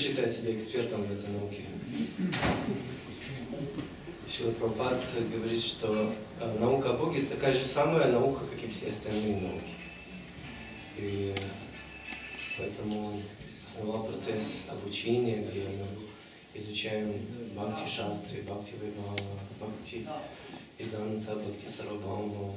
считает себя экспертом в этой науке? Шила Прабхупад говорит, что э, наука о Боге такая же самая наука, как и все остальные науки. И поэтому он основал процесс обучения, где мы изучаем Бхакти Шастры, Бхакти Вайбхава, Бхакти Иданта, Бхакти Сарабхаму,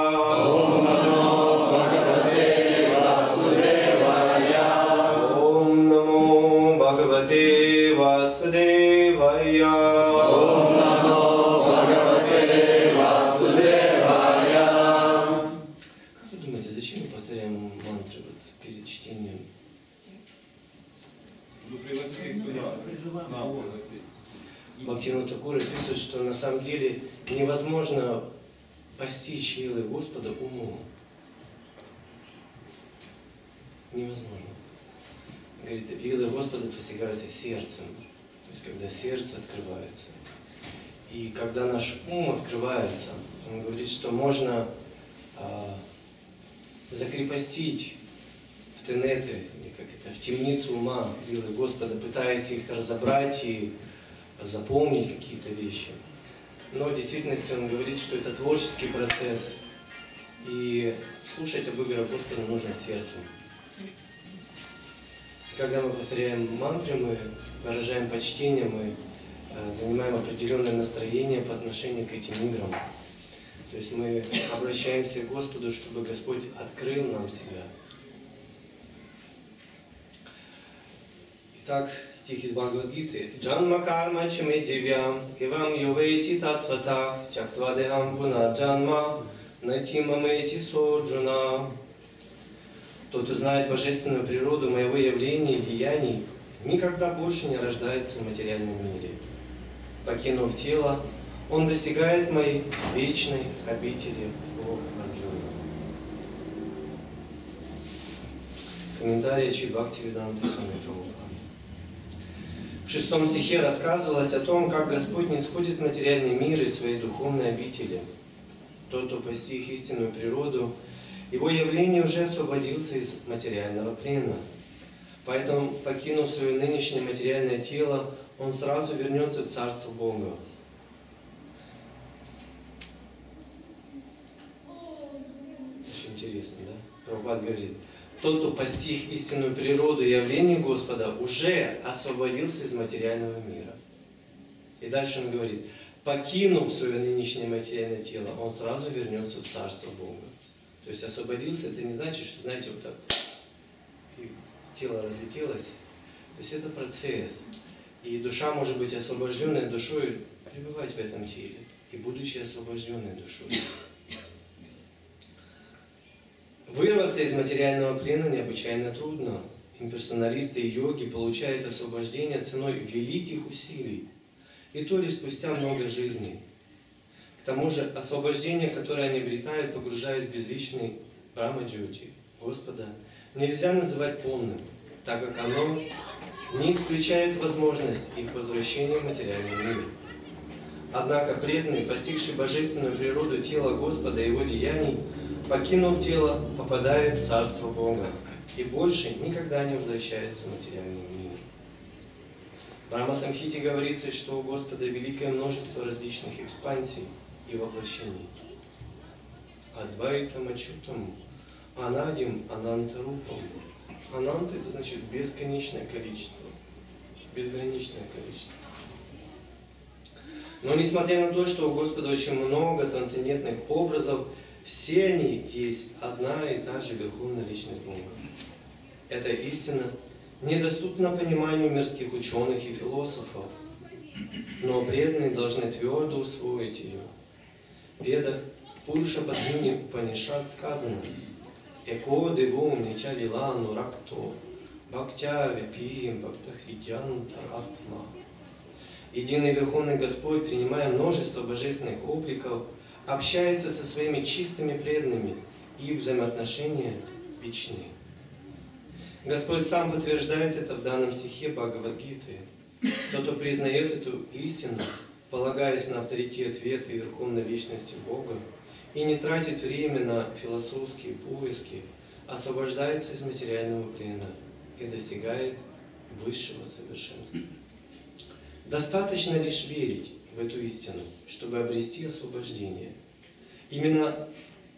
невозможно постичь лилы Господа умом. Невозможно. Говорит, лилы Господа постигаются сердцем. То есть, когда сердце открывается. И когда наш ум открывается, он говорит, что можно а, закрепостить в тенеты, или как это, в темницу ума лилы Господа, пытаясь их разобрать и запомнить какие-то вещи. Но в действительности он говорит, что это творческий процесс, и слушать об играх Господа нужно сердцем. Когда мы повторяем мантры, мы выражаем почтение, мы э, занимаем определенное настроение по отношению к этим играм. То есть мы обращаемся к Господу, чтобы Господь открыл нам себя. Итак, стих из Бхагавадгиты. Джанма карма чаме дивям, ивам йовейти татвата, чактвадехам пуна джанма, найти мамейти соджуна. Тот, кто знает божественную природу моего явления и деяний, никогда больше не рождается в материальном мире. Покинув тело, он достигает моей вечной обители Бога Арджуна. Комментарий Чибхакти Веданта Прабхупады. В шестом стихе рассказывалось о том, как Господь не сходит в материальный мир из своей духовной обители. Тот, кто постиг истинную природу, его явление уже освободился из материального плена. Поэтому, покинув свое нынешнее материальное тело, он сразу вернется в Царство Бога. Очень интересно, да? Прабхупад говорит, тот, кто постиг истинную природу и явление Господа, уже освободился из материального мира. И дальше он говорит, покинув свое нынешнее материальное тело, он сразу вернется в Царство Бога. То есть освободился, это не значит, что, знаете, вот так и тело разлетелось. То есть это процесс. И душа может быть освобожденной душой пребывать в этом теле. И будучи освобожденной душой. Вырваться из материального плена необычайно трудно. Имперсоналисты и йоги получают освобождение ценой великих усилий. И то лишь спустя много жизней. К тому же освобождение, которое они обретают, погружаясь в безличный Брахма-джоти, Господа, нельзя называть полным, так как оно не исключает возможность их возвращения в материальный мир. Однако преданный, постигший божественную природу тела Господа и его деяний, покинув тело, попадает в Царство Бога и больше никогда не возвращается в материальный мир. В Брахма Самхите говорится, что у Господа великое множество различных экспансий и воплощений. Адвайтам Ачутам, Анадим Анантарупам. Анант это значит бесконечное количество, безграничное количество. Но несмотря на то, что у Господа очень много трансцендентных образов, все они есть одна и та же Верховная Личность Бога. Эта истина недоступна пониманию мирских ученых и философов, но преданные должны твердо усвоить ее. В Ведах Пуруша Падмини Панишат сказано «Эко дево нитя лилану ракто, бхактя випием бхактахридьян таратма». Единый Верховный Господь, принимая множество божественных обликов, общается со своими чистыми преданными, и их взаимоотношения вечны. Господь сам подтверждает это в данном стихе Бхагавадгиты. Тот, кто признает эту истину, полагаясь на авторитет Веты и Верховной Личности Бога, и не тратит время на философские поиски, освобождается из материального плена и достигает высшего совершенства. Достаточно лишь верить в эту истину, чтобы обрести освобождение. Именно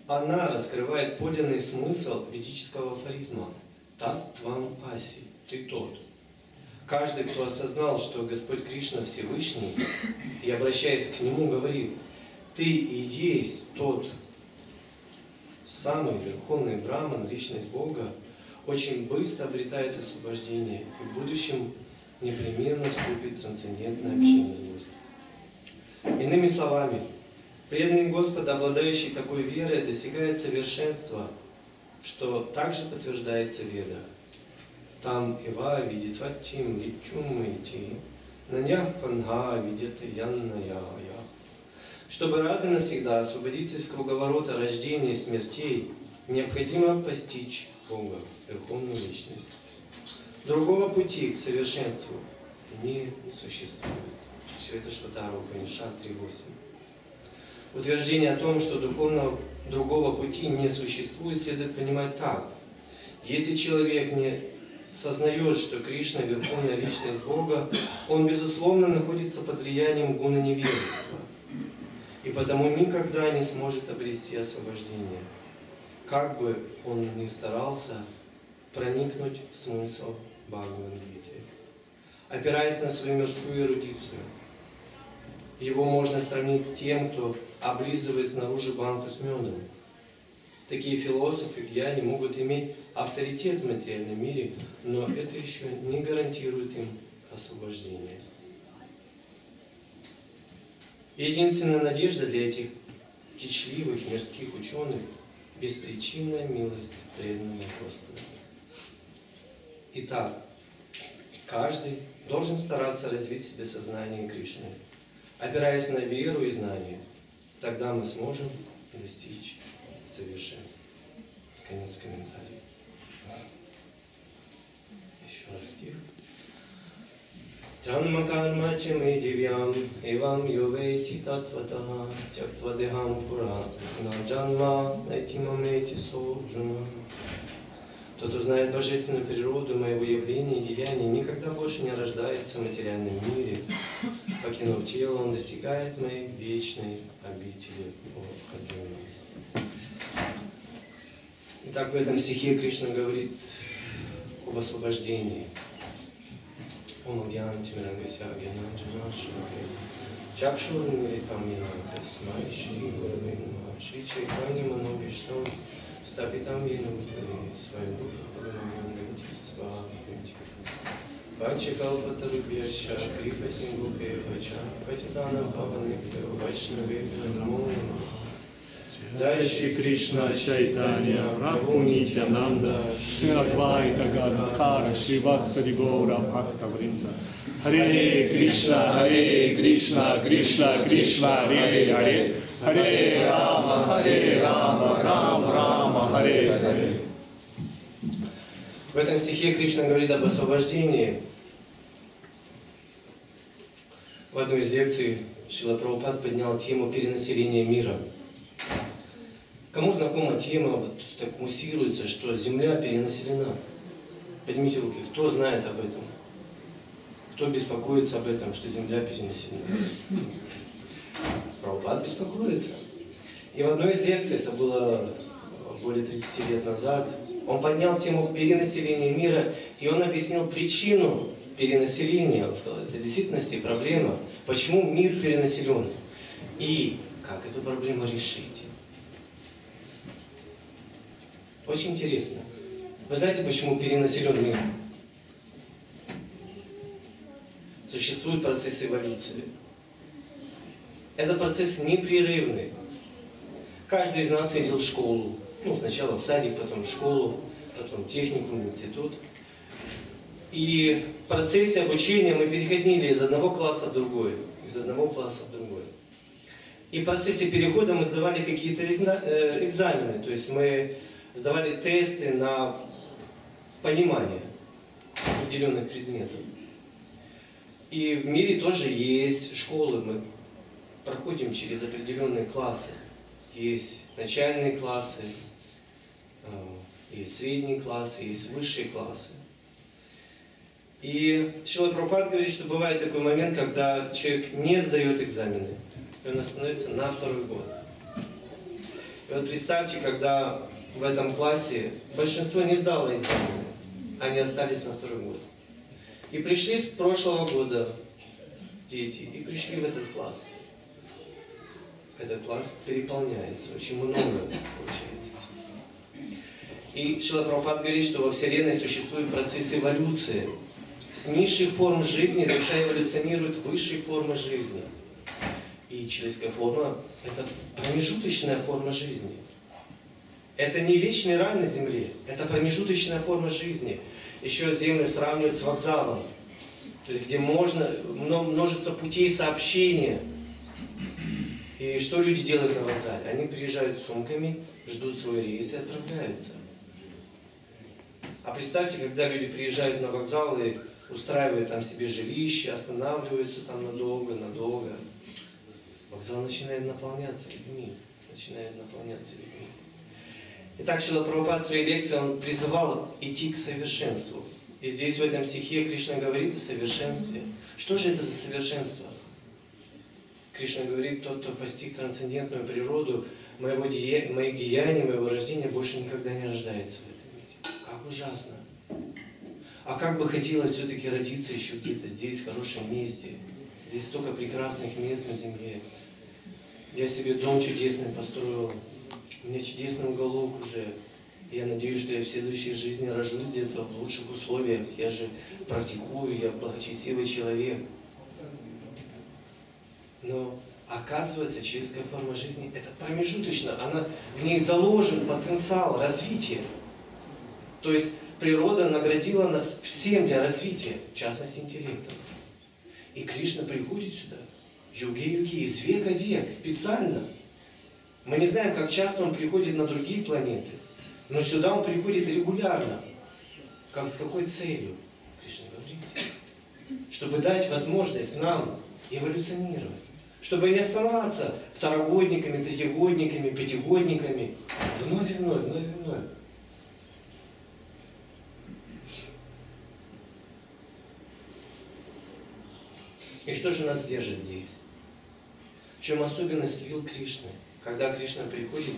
она раскрывает подлинный смысл ведического афоризма «Тат вам аси» – «Ты тот». Каждый, кто осознал, что Господь Кришна Всевышний, и обращаясь к Нему, говорит «Ты и есть тот самый Верховный Браман, Личность Бога», очень быстро обретает освобождение и в будущем непременно вступит в трансцендентное общение с Господом. Иными словами, преданный Господа, обладающий такой верой, достигает совершенства, что также подтверждается в Ведах. Там Ива видит ватим личум идти, на нях панга видит янна я. Чтобы раз и навсегда освободиться из круговорота рождения и смертей, необходимо постичь Бога, Верховную Личность. Другого пути к совершенству не существует. Все это Шватара Упаниша 3.8. Утверждение о том, что духовного другого пути не существует, следует понимать так. Если человек не сознает, что Кришна – Верховная Личность Бога, он, безусловно, находится под влиянием гуна невежества и потому никогда не сможет обрести освобождение, как бы он ни старался проникнуть в смысл Бхагавангиты, опираясь на свою мирскую эрудицию. Его можно сравнить с тем, кто облизывает снаружи банку с медом. Такие философы в не могут иметь авторитет в материальном мире, но это еще не гарантирует им освобождение. Единственная надежда для этих кичливых мирских ученых – беспричинная милость преданного Господа. Итак, каждый должен стараться развить в себе сознание Кришны. Опираясь на веру и знание, тогда мы сможем достичь совершенства. Конец комментария. Еще раз стих. Джанма карма чими дивьям, ивам йовейти татвата, тяктвадехам пура, на джанма найти мамейти соджуна. Тот, кто знает божественную природу моего явления и деяния, никогда больше не рождается в материальном мире. Покинув тело, он достигает моей вечной обители. О Итак, в этом стихе Кришна говорит об освобождении. Om Gyanti Mirangasya Gyananjana Shri Чакшурмиритам Янатасмай Шри Гурве Шри Чайтани Манобиштам Стапитам Йена Бутари Свою Душу Паганаманити वाचिकौपतरुभ्यश्च कृपसिंहुभ्यो च पतितानभवनेभ्यो वैष्णवेभ्यो नमो नमः जय श्री कृष्ण चैतन्य प्रभु नित्यानंद श्री अद्वैत गदाधर श्रीवासदि गौर भक्तवृंद हरे कृष्णा हरे कृष्णा कृष्णा कृष्णा हरे हरे हरे राम हरे राम राम राम हरे हरे В этом стихе Кришна говорит об освобождении. В одной из лекций Шила Прабхупад поднял тему перенаселения мира – Кому знакома тема, вот так муссируется, что Земля перенаселена? Поднимите руки, кто знает об этом? Кто беспокоится об этом, что Земля перенаселена? Прабхупад беспокоится. И в одной из лекций, это было более 30 лет назад, он поднял тему перенаселения мира, и он объяснил причину перенаселения. Он сказал, это действительно проблема. Почему мир перенаселен? И как эту проблему решить? Очень интересно. Вы знаете, почему перенаселен мир? Существует процесс эволюции. Это процесс непрерывный. Каждый из нас ходил в школу. Ну, сначала в садик, потом в школу, потом техникум, институт. И в процессе обучения мы переходили из одного класса в другой, из одного класса в другой. И в процессе перехода мы сдавали какие-то э, экзамены, то есть мы сдавали тесты на понимание определенных предметов. И в мире тоже есть школы, мы проходим через определенные классы. Есть начальные классы, э, есть средние классы, есть высшие классы. И Шила Прабхупад говорит, что бывает такой момент, когда человек не сдает экзамены, и он остановится на второй год. И вот представьте, когда в этом классе большинство не сдало экзамены, они остались на второй год. И пришли с прошлого года дети, и пришли в этот класс. Этот класс переполняется, очень много получается. И Шила Прабхупад говорит, что во Вселенной существует процесс эволюции – с низших форм жизни душа эволюционирует в высшие формы жизни. И человеческая форма – это промежуточная форма жизни. Это не вечный рай на земле, это промежуточная форма жизни. Еще Землю сравнивают с вокзалом, то есть где можно, множество путей сообщения. И что люди делают на вокзале? Они приезжают с сумками, ждут свой рейс и отправляются. А представьте, когда люди приезжают на вокзал и устраивают там себе жилище, останавливаются там надолго, надолго. Вокзал начинает наполняться людьми, начинает наполняться людьми. Итак, Шила Прабхупад в своей лекции он призывал идти к совершенству. И здесь в этом стихе Кришна говорит о совершенстве. Что же это за совершенство? Кришна говорит, тот, кто постиг трансцендентную природу моего дея... моих деяний, моего рождения, больше никогда не рождается в этом ужасно. А как бы хотелось все-таки родиться еще где-то здесь, в хорошем месте. Здесь столько прекрасных мест на земле. Я себе дом чудесный построил. У меня чудесный уголок уже. Я надеюсь, что я в следующей жизни рожусь где-то в лучших условиях. Я же практикую, я благочестивый человек. Но оказывается, человеческая форма жизни – это промежуточно. Она, в ней заложен потенциал развития. То есть природа наградила нас всем для развития, в частности интеллектом. И Кришна приходит сюда, юги-юги, из века в век, специально. Мы не знаем, как часто он приходит на другие планеты, но сюда он приходит регулярно. Как, с какой целью? Кришна говорит. Чтобы дать возможность нам эволюционировать. Чтобы не оставаться второгодниками, третьегодниками, пятигодниками. Вновь и вновь, вновь и вновь. И что же нас держит здесь? В чем особенность лил Кришны? Когда Кришна приходит,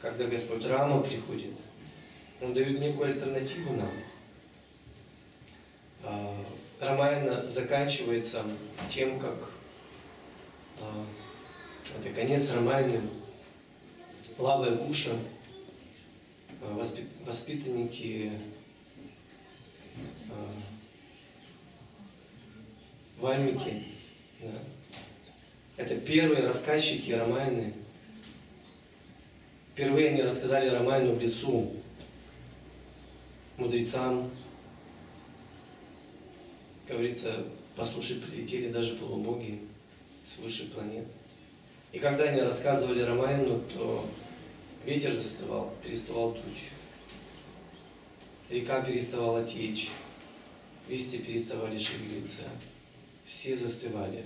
когда Господь Рама приходит, Он дает некую альтернативу нам. А, Рамаяна заканчивается тем, как а, это конец Рамаяны, Лава и Куша, а, воспитанники Вальмики. Да. Это первые рассказчики Рамайны. Впервые они рассказали Рамайну в лесу мудрецам. Говорится, послушать прилетели даже полубоги с высших планет. И когда они рассказывали Рамайну, то ветер застывал, переставал тучь. Река переставала течь, листья переставали шевелиться все застывали.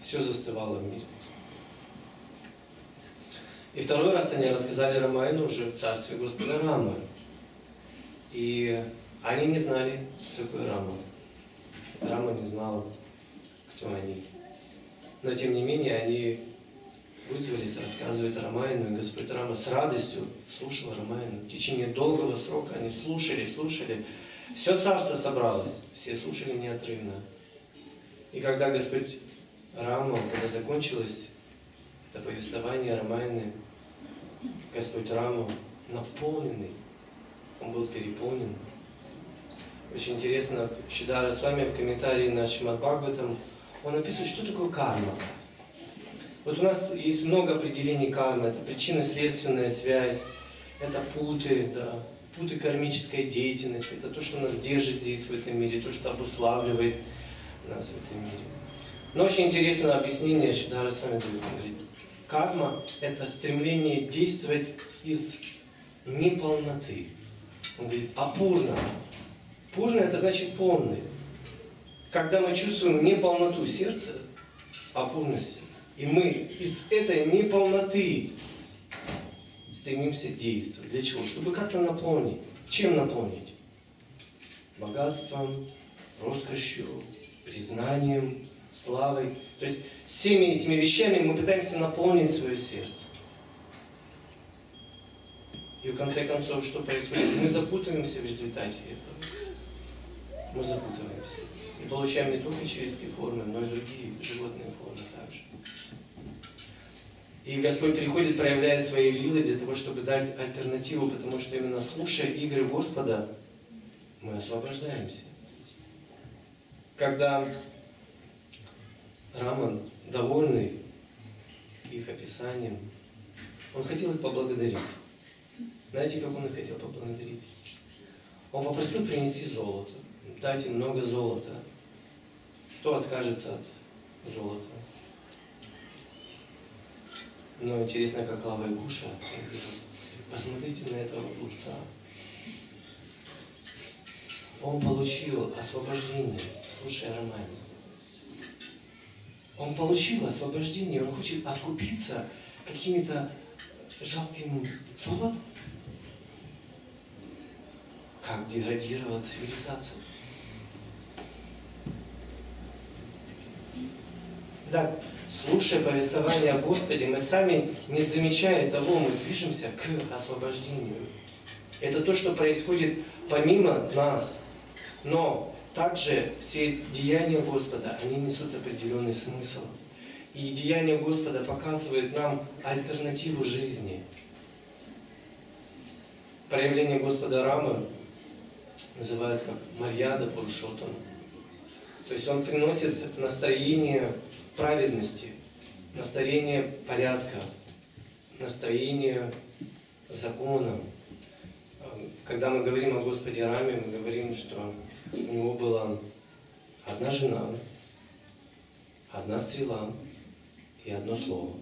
Все застывало в мире. И второй раз они рассказали Рамайну уже в царстве Господа Рамы. И они не знали, кто такой Рама. Рама не знала, кто они. Но тем не менее они вызвались рассказывать Рамайну, и Господь Рама с радостью слушал Рамайну. В течение долгого срока они слушали, слушали. Все царство собралось, все слушали неотрывно. И когда Господь Рама, когда закончилось это повествование Рамайны, Господь Раму наполненный, он был переполнен. Очень интересно, Шидара с вами в комментарии на Шимат Бхагаватам, он описывает, что такое карма. Вот у нас есть много определений кармы. Это причинно-следственная связь, это путы, да, путы кармической деятельности, это то, что нас держит здесь, в этом мире, то, что обуславливает нас в этом мире. Но очень интересное объяснение Шидара с вами дает. Говорит, карма – это стремление действовать из неполноты. Он говорит, а пурна. Пурна – это значит полный. Когда мы чувствуем неполноту сердца, опорности, и мы из этой неполноты стремимся действовать. Для чего? Чтобы как-то наполнить. Чем наполнить? Богатством, роскошью, признанием, славой. То есть всеми этими вещами мы пытаемся наполнить свое сердце. И в конце концов, что происходит? Мы запутываемся в результате этого. Мы запутываемся. И получаем не только человеческие формы, но и другие животные формы. И Господь переходит, проявляя свои вилы для того, чтобы дать альтернативу, потому что именно слушая игры Господа, мы освобождаемся. Когда Раман, довольный их описанием, он хотел их поблагодарить. Знаете, как он их хотел поблагодарить? Он попросил принести золото, дать им много золота. Кто откажется от золота? Но интересно, как Лава и Гуша. Посмотрите на этого глупца. Он получил освобождение, слушая Романа. Он получил освобождение, он хочет откупиться какими-то жалким золотом. Как деградировала цивилизация. Да, слушая повествование о Господе, мы сами, не замечая того, мы движемся к освобождению. Это то, что происходит помимо нас. Но также все деяния Господа, они несут определенный смысл. И деяния Господа показывают нам альтернативу жизни. Проявление Господа Рамы называют как Марьяда Пурушотам. То есть он приносит настроение праведности, настроение порядка, настроение закона. Когда мы говорим о Господе Раме, мы говорим, что у него была одна жена, одна стрела и одно слово.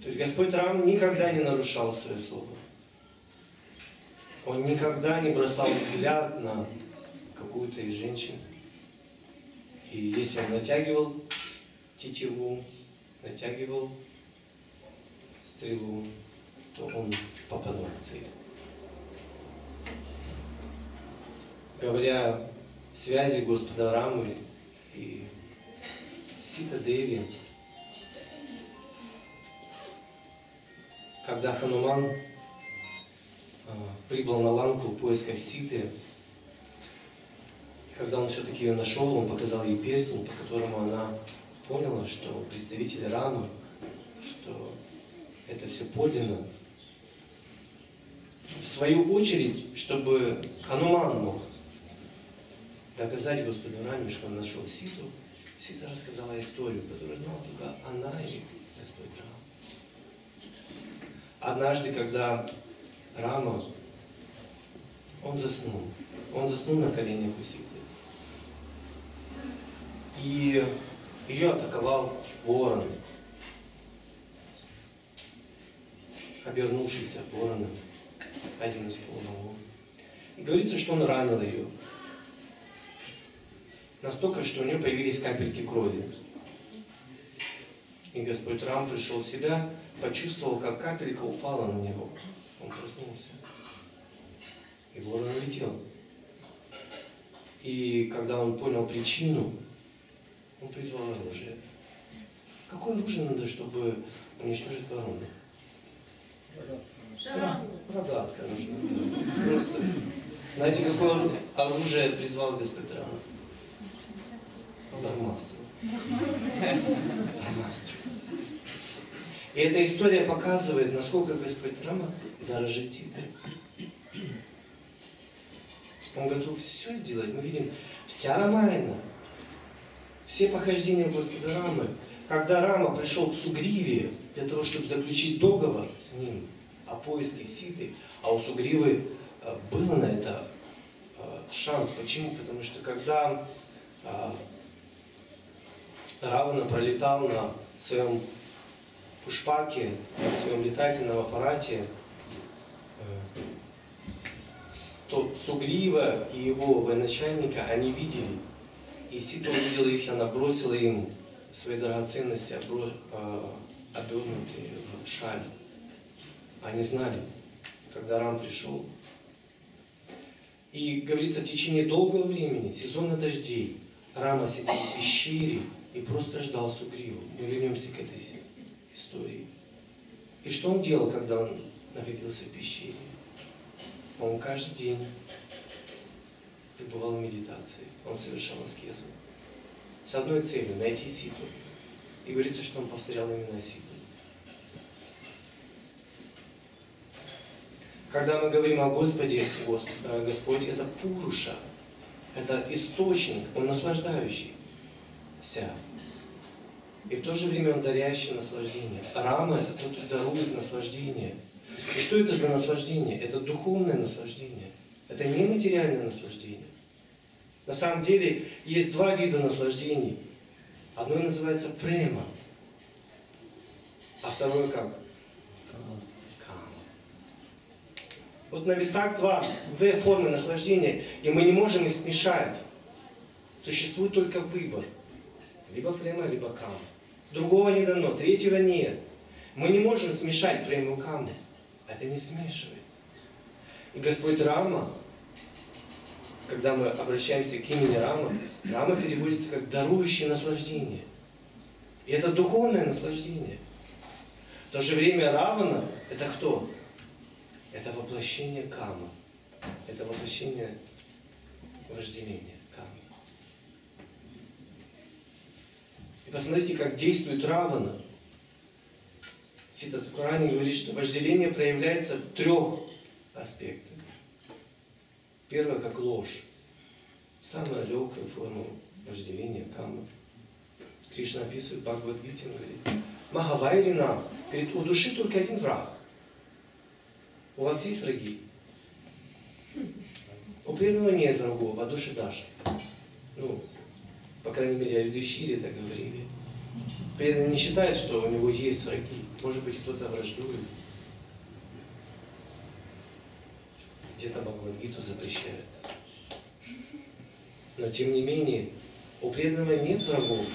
То есть Господь Рам никогда не нарушал свое слово. Он никогда не бросал взгляд на какую-то из женщин. И если он натягивал тетиву, натягивал стрелу, то он попадал в цель. Говоря о связи Господа Рамы и Сита Деви, когда Хануман а, прибыл на Ланку в поисках Ситы, когда он все-таки ее нашел, он показал ей перстень, по которому она поняла, что представители Рамы, что это все подлинно. В свою очередь, чтобы Хануман мог доказать Господу Раме, что он нашел Ситу, Сита рассказала историю, которую знала только она и Господь Рама. Однажды, когда Рама, он заснул, он заснул на коленях у Ситы. И ее атаковал ворон, обернувшийся вороном, один из полного. И говорится, что он ранил ее. Настолько, что у нее появились капельки крови. И Господь Рам пришел в себя, почувствовал, как капелька упала на него. Он проснулся. И ворон улетел. И когда он понял причину, он призвал оружие. Какое оружие надо, чтобы уничтожить ворону? Рогатка нужна. Просто. Знаете, какое оружие призвал Господь Рама? Бармастру. Бармастру. И эта история показывает, насколько Господь Рама дорожит Ситой. Он готов все сделать. Мы видим вся Рамайна, все похождения Господа. Когда Рама пришел к Сугриве для того, чтобы заключить договор с ним о поиске Ситы, а у Сугривы э, был на это э, шанс. Почему? Потому что когда э, Равана пролетал на своем пушпаке, на своем летательном аппарате, то Сугрива и его военачальника, они видели. И Сита увидела их, и она бросила им свои драгоценности, а, обернутые в шаль. Они знали, когда Рам пришел. И говорится, в течение долгого времени, сезона дождей, Рама сидел в пещере и просто ждал Сугриву. Мы вернемся к этой истории. И что он делал, когда он находился в пещере? Он каждый день пребывал в медитации, он совершал аскезу. С одной целью – найти ситу. И говорится, что он повторял именно ситу. Когда мы говорим о Господе, Господь, э, Господь это Пуруша, это источник, Он наслаждающийся. И в то же время Он дарящий наслаждение. Рама – это тот, кто дарует наслаждение – и что это за наслаждение? Это духовное наслаждение. Это не материальное наслаждение. На самом деле есть два вида наслаждений. Одно называется према, а второе как? Кама. Вот на весах два, две формы наслаждения, и мы не можем их смешать. Существует только выбор. Либо према, либо кама. Другого не дано, третьего нет. Мы не можем смешать прему и каму. Это не смешивается. И Господь Рама, когда мы обращаемся к имени Рама, Рама переводится как дарующий наслаждение. И это духовное наслаждение. В то же время Равана – это кто? Это воплощение Кама. Это воплощение вожделения Кама. И посмотрите, как действует Равана – Ситат в Коране говорит, что вожделение проявляется в трех аспектах. Первое, как ложь. Самая легкая форма вожделения, кама. Кришна описывает Бхагавадгите, он говорит, Махавайрина, говорит, у души только один враг. У вас есть враги? У преданного нет врагов, а души даже. Ну, по крайней мере, о Юдишире так говорили. Преданный не считает, что у него есть враги. Может быть, кто-то враждует. Где-то Бхагавадгиту запрещают. Но тем не менее, у преданного нет врагов.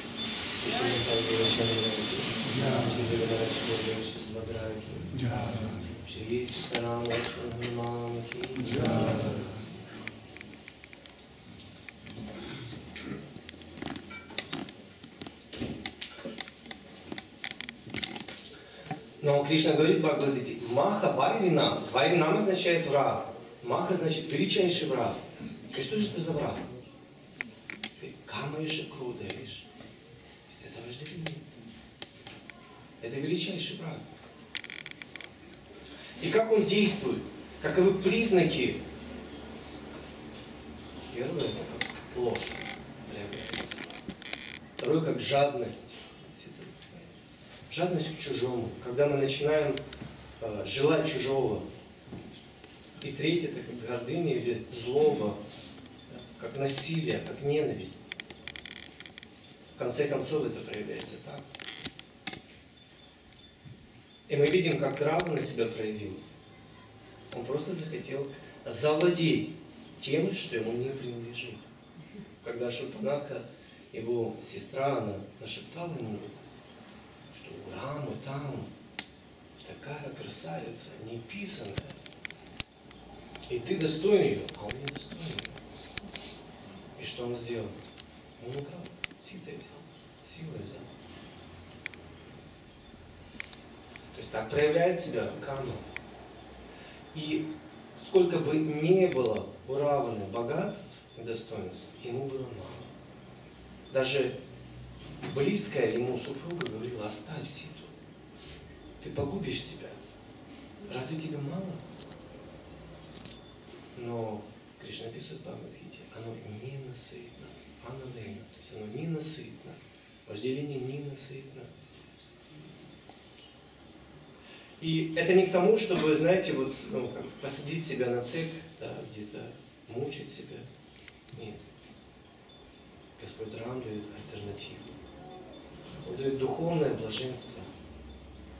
Но Кришна говорит Бхагавадгите, Маха Вайринам. Вайринам означает враг. Маха значит величайший враг. И что же это за враг? Кама и Шакруда, видишь? Это вожделение. Это величайший враг. И как он действует? Каковы признаки? Первое, это как ложь. Второе, как жадность. Жадность к чужому, когда мы начинаем э, желать чужого. И третье, это как гордыня или злоба, как насилие, как ненависть. В конце концов это проявляется так. И мы видим, как Равна себя проявил. Он просто захотел завладеть тем, что ему не принадлежит. Когда Шурпанаха, его сестра, она нашептала ему, у Рамы там такая красавица, неписанная. И ты достоин ее, а он не достоин ее. И что он сделал? Он украл, ситой взял, силой взял. То есть так проявляет себя карма. И сколько бы не было у Раваны богатств и достоинств, ему было мало. Даже близкая ему супруга говорила, оставь Ситу. Ты погубишь себя. Разве тебе мало? Но Кришна пишет Бхагавадгите, оно ненасытно. Анадейна. То есть оно ненасытно. Вожделение ненасытно. И это не к тому, чтобы, знаете, вот, ну, как посадить себя на цепь, да, где-то мучить себя. Нет. Господь Рам дает альтернативу. Он дает духовное блаженство.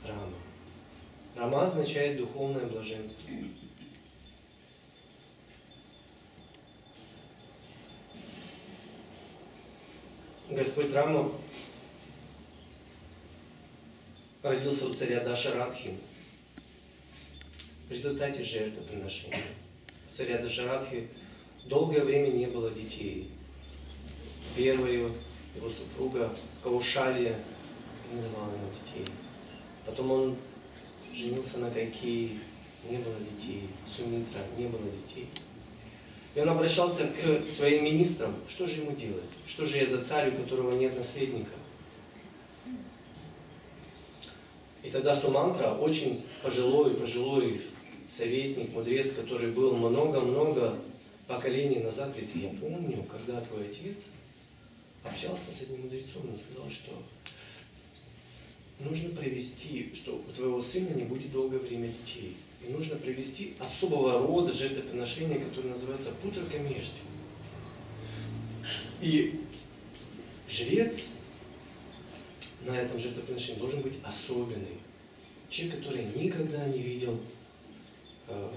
Рама. Рама означает духовное блаженство. Господь Рама родился у царя Дашарадхи в результате жертвоприношения. У царя Дашарадхи долгое время не было детей. Первая его, супруга Каушалия не давала ему детей. Потом он женился на Кайкее, не было детей. Сумитра, не было детей. И он обращался к своим министрам, что же ему делать? Что же я за царь, у которого нет наследника? И тогда Сумантра, очень пожилой, пожилой советник, мудрец, который был много-много поколений назад, говорит, я помню, когда твой отец общался с одним мудрецом, он сказал, что нужно провести, что у твоего сына не будет долгое время детей. И нужно провести особого рода жертвоприношения, которое называется путракамешти. И жрец на этом жертвоприношении должен быть особенный. Человек, который никогда не видел э,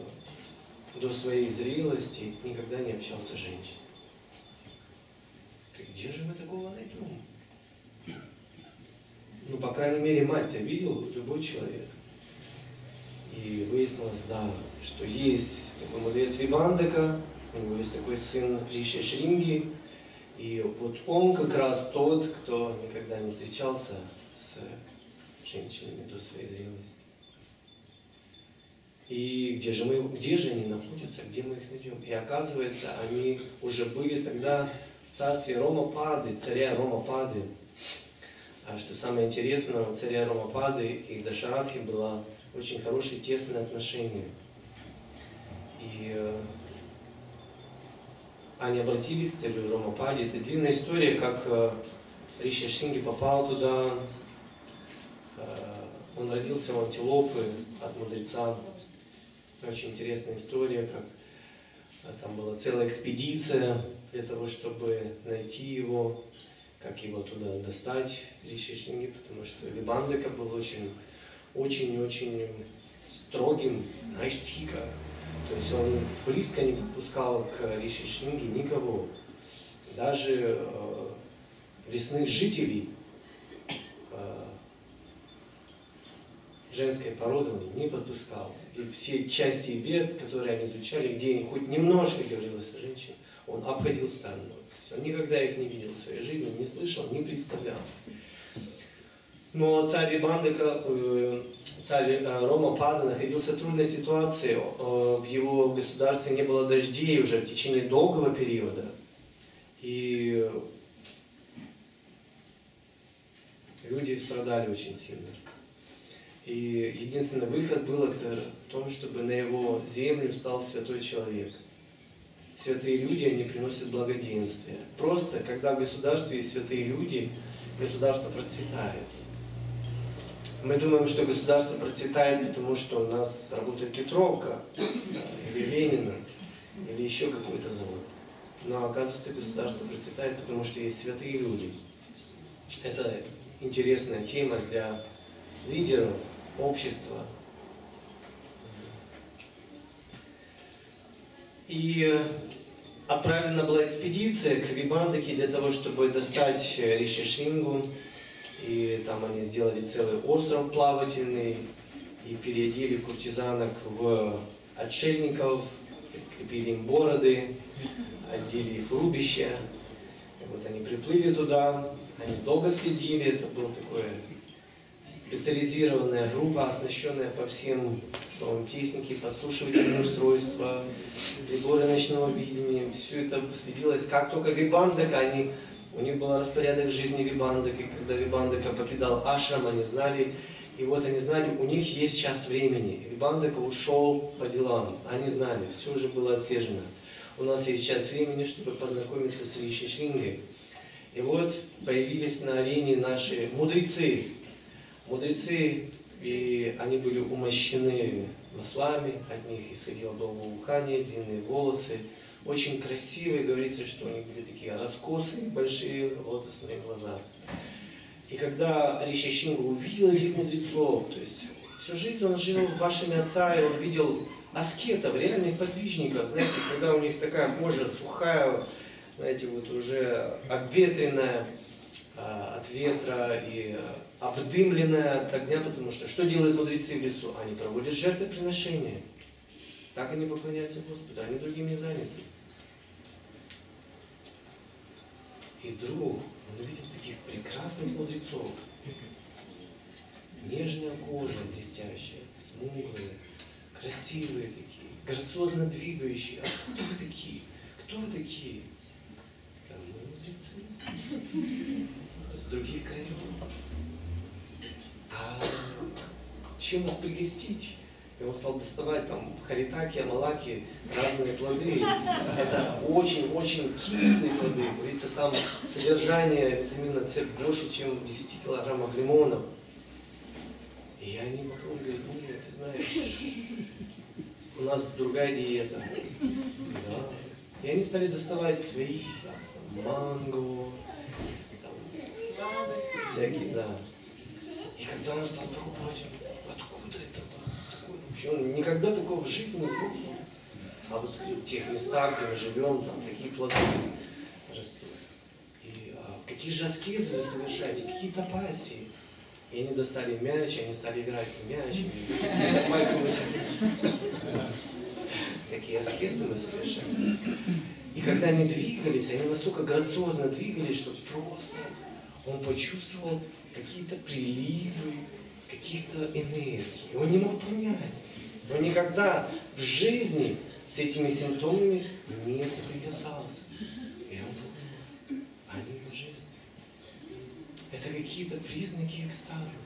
до своей зрелости, никогда не общался с женщиной. Где же мы такого найдем? Ну, по крайней мере, мать-то видел любой человек. И выяснилось, да, что есть такой мудрец Вибандака, у него есть такой сын Риши Шринги, и вот он как раз тот, кто никогда не встречался с женщинами до своей зрелости. И где же, мы, где же они находятся, где мы их найдем? И оказывается, они уже были тогда в царстве Ромапады, царя Ромапады. А что самое интересное, у царя Ромапады и Дашарадхи было очень хорошие тесные отношения. И э, они обратились к царю Ромападе. Это длинная история, как э, Риши Шинги попал туда. Э, он родился в Антилопы от мудреца. Очень интересная история, как там была целая экспедиция для того, чтобы найти его, как его туда достать, Риши Шинги, потому что Вибандека был очень очень-очень строгим Найштхика. То есть он близко не подпускал к Риши Шинге никого. Даже э, лесных жителей э, женской породы он не подпускал. И все части бед, которые они изучали, где хоть немножко говорилось о женщине, он обходил стороной. Он никогда их не видел в своей жизни, не слышал, не представлял. Но царь Бандыка, э, царь э, Рома Пада находился в трудной ситуации. В его государстве не было дождей уже в течение долгого периода. И люди страдали очень сильно. И единственный выход был это в том, чтобы на его землю стал святой человек. Святые люди, они приносят благоденствие. Просто, когда в государстве есть святые люди, государство процветает. Мы думаем, что государство процветает, потому что у нас работает Петровка, или Ленина, или еще какой-то завод. Но оказывается, государство процветает, потому что есть святые люди. Это интересная тема для лидеров общества. И отправлена была экспедиция к Вибандаке для того, чтобы достать Ришишингу, и там они сделали целый остров плавательный. и переодели куртизанок в отшельников, прикрепили им бороды, одели их в рубище. И вот они приплыли туда, они долго следили, это было такое специализированная группа, оснащенная по всем словам техники, подслушивательные устройства, приборы ночного видения. Все это следилось. Как только Вибандека, они, у них был распорядок жизни Вибандека, и когда Вибандека покидал Ашрам, они знали, и вот они знали, у них есть час времени. Вибандека ушел по делам, они знали, все уже было отслежено. У нас есть час времени, чтобы познакомиться с Риши Шрингой. И вот появились на арене наши мудрецы, Мудрецы, и они были умощены маслами, от них исходило благоухание, длинные волосы, очень красивые, говорится, что у них были такие раскосые, большие лотосные глаза. И когда Риши Шинга увидел этих мудрецов, то есть всю жизнь он жил вашими отца, и он видел аскетов, реальных подвижников, знаете, когда у них такая кожа сухая, знаете, вот уже обветренная, а, от ветра и обдымленная от огня, потому что что делают мудрецы в лесу? Они проводят жертвоприношения. Так они поклоняются Господу, они другим не заняты. И вдруг он увидел таких прекрасных мудрецов. Нежная кожа блестящая, смуглые, красивые такие, грациозно двигающие. Откуда вы такие? Кто вы такие? Там мы мудрецы с других краев. А чем нас пригостить? И он стал доставать там харитаки, амалаки, разные плоды. Это очень-очень кислые плоды. Говорится, там содержание витамина С больше, чем в 10 килограммах лимонов. И я не могу говорить, нет, ты знаешь, у нас другая диета. Да. И они стали доставать свои манго, всякие, да. И когда он стал пробовать, Он никогда такого в жизни не пробовал. А вот в тех местах, где мы живем, там такие плоды растут. И а, какие же аскезы вы совершаете, какие тапасии. И они достали мяч, и они стали играть в мяч. И тапаси мы Такие аскезы мы совершаем. И когда они двигались, они настолько грациозно двигались, что просто он почувствовал какие-то приливы, каких-то энергий. Он не мог понять. Он никогда в жизни с этими симптомами не соприкасался. И он думал, они божественны. Это какие-то признаки экстаза.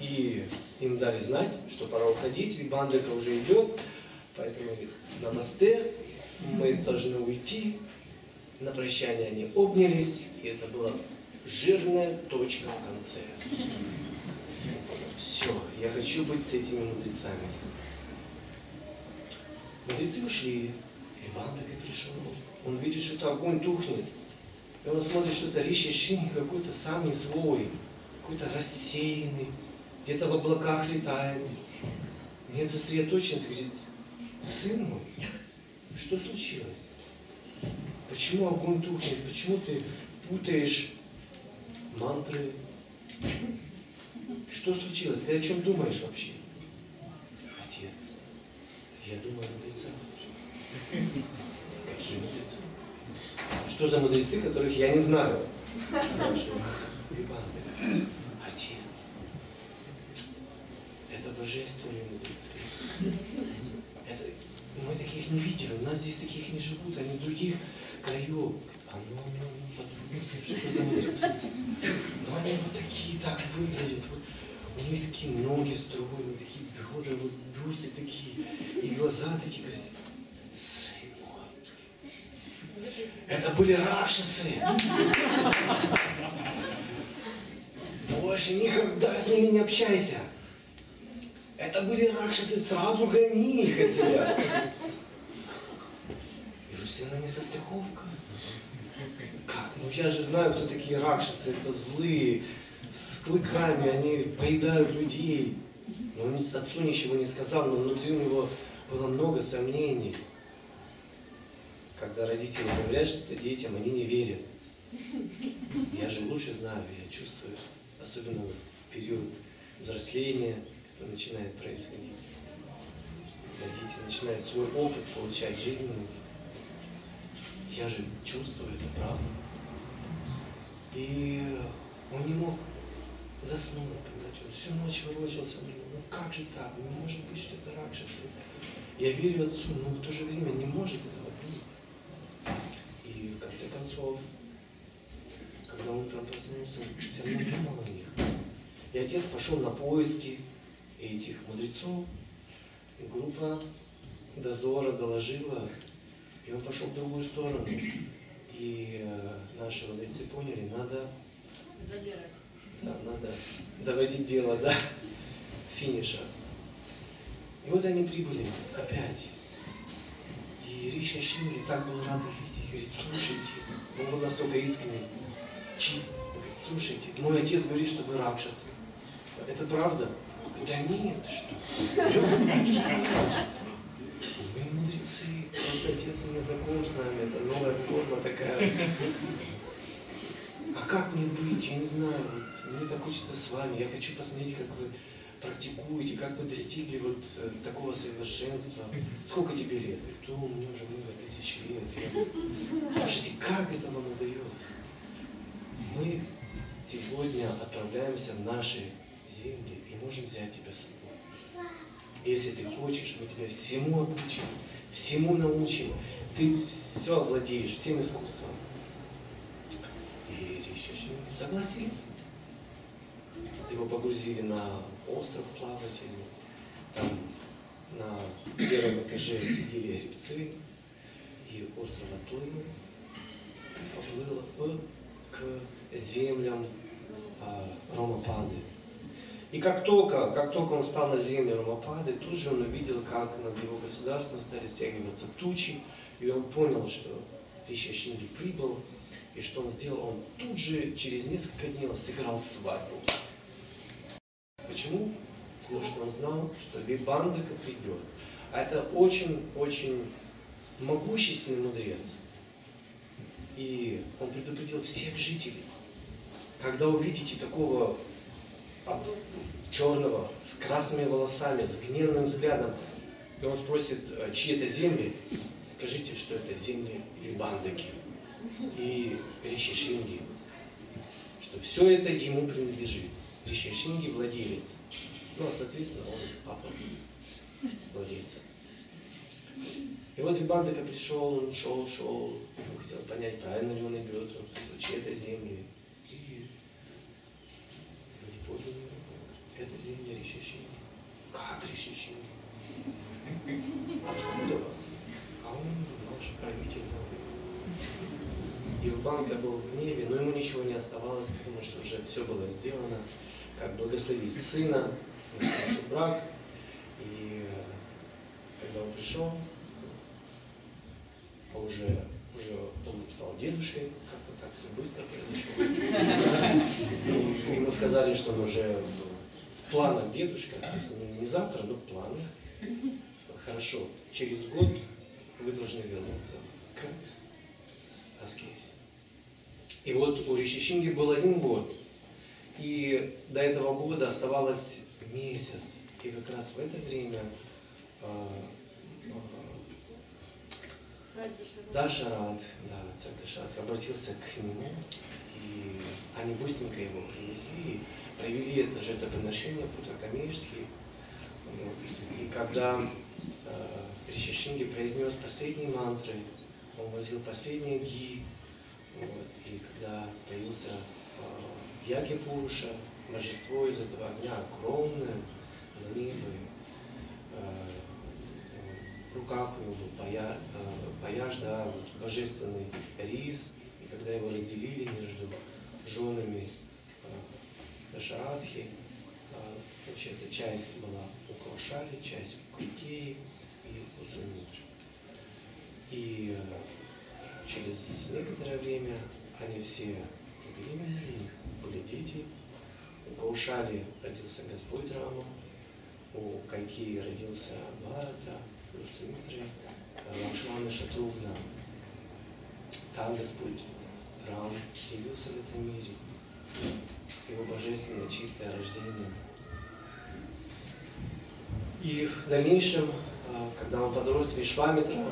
И им дали знать, что пора уходить, ведь бандека уже идет, поэтому намасте, мы должны уйти, на прощание они обнялись, и это была жирная точка в конце. Все, я хочу быть с этими мудрецами. Мудрецы ушли, и Бандак и пришел. Он видит, что это огонь тухнет. И он смотрит, что это Риши Шини какой-то сам не свой, какой-то рассеянный, где-то в облаках летает. Нет сосредоточенности, говорит, сын мой, что случилось? Почему огонь тухнет? Почему ты путаешь мантры? Что случилось? Ты о чем думаешь вообще? Отец, я думаю о мудрецах. Какие мудрецы? Что за мудрецы, которых я не знаю? Отец, это божественные мудрецы. Это, мы таких не видели, у нас здесь таких не живут, они с других краев. Ну, ну, Ну, они вот такие так выглядят. Вот, у них такие ноги стройные, такие бедра, вот бюсты такие, и глаза такие красивые. Сын мой, это были ракшасы. Больше никогда с ними не общайся. Это были ракшасы, сразу гони их от себя. Жусина не состыковка. Ну я же знаю, кто такие ракшасы. Это злые, с клыками, они поедают людей. Но он отцу ничего не сказал, но внутри у него было много сомнений. Когда родители говорят что-то детям, они не верят. Я же лучше знаю, я чувствую. Особенно период взросления это начинает происходить. Дети начинают свой опыт получать жизненный. Я же чувствую это, правда. И он не мог заснуть, понимаете, он всю ночь ворочался, думал, ну как же так, ну, не может быть, что это ракшасы. Я верю отцу, но в то же время не может этого быть. И в конце концов, когда там проснулся, все равно думал о них. И отец пошел на поиски этих мудрецов. И группа дозора доложила, и он пошел в другую сторону. И э, наши мудрецы поняли, надо, да, надо доводить дело до финиша. И вот они прибыли опять. И Риша Шинги так был рад их видеть. Говорит, слушайте, он был настолько искренний, чист. Говорит, слушайте, мой отец говорит, что вы ракшасы. Это правда? Да нет, что? Мы мудрецы, просто отец не знаком с нами, это новая форма такая. А как мне быть? Я не знаю. Вот, мне так хочется с вами. Я хочу посмотреть, как вы практикуете, как вы достигли вот э, такого совершенства. Сколько тебе лет? Говорит, ну, мне уже много тысяч лет. Я... Слушайте, как это вам удается? Мы сегодня отправляемся в наши земли и можем взять тебя с собой. Если ты хочешь, мы тебя всему обучим, всему научим. Ты все владеешь, всем искусством. И Ришиши согласился. Его погрузили на остров плавательный. Там на первом этаже сидели гребцы. И остров отплыл, поплыл к землям а, Ромапады. И как только, как только он стал на землю Ромапады, тут же он увидел, как над его государством стали стягиваться тучи, и он понял, что Риши Шинги прибыл, и что он сделал? Он тут же, через несколько дней, сыграл свадьбу. Почему? Потому что он знал, что Вибандака придет. А это очень-очень могущественный мудрец. И он предупредил всех жителей. Когда увидите такого черного, с красными волосами, с гневным взглядом, и он спросит, «А чьи это земли, скажите, что это земли Вибандаки и Риши Шинги, что все это ему принадлежит. Риши Шинги владелец. Ну, соответственно, он папа владельца. И вот Вибандака пришел, он шел, шел, он хотел понять, правильно ли он идет, он спросил, чьи это земли. И люди поняли, это земли Риши Шинги. Как Риши Шинги? Откуда? А он наш правитель и в банке был в гневе, но ему ничего не оставалось, потому что уже все было сделано, как благословить сына, хороший брак. И когда он пришел, а уже, уже он стал дедушкой, как-то так все быстро произошло. И ему сказали, что он уже в планах дедушка, то есть не завтра, но в планах. Хорошо, через год вы должны вернуться к аскезе. И вот у Ришишинги был один год. И до этого года оставалось месяц. И как раз в это время Дашарат, да, царь Дашарат, обратился к нему, и они быстренько его принесли, и провели это жертвоприношение Путракамештхи. Вот. И когда э, Ришишинги произнес последние мантры, он возил последние ги, вот. И когда появился э, Яги Пуруша, божество из этого огня огромное, на небе, э, в руках у него был пая, э, паяж, да, вот, божественный рис, и когда его разделили между женами э, Дашарадхи, э, получается, часть была у Каушали, часть у Кайтеи Сумитры. И э, через некоторое время они все забеременели, у них были дети. У Каушали родился Господь Рама, у Кайки родился Барата, у Сумитры, Лакшмана Шатругна. Там Господь Рам явился в этом мире. его божественное чистое рождение. И в дальнейшем, когда он подрос, Вишвамитра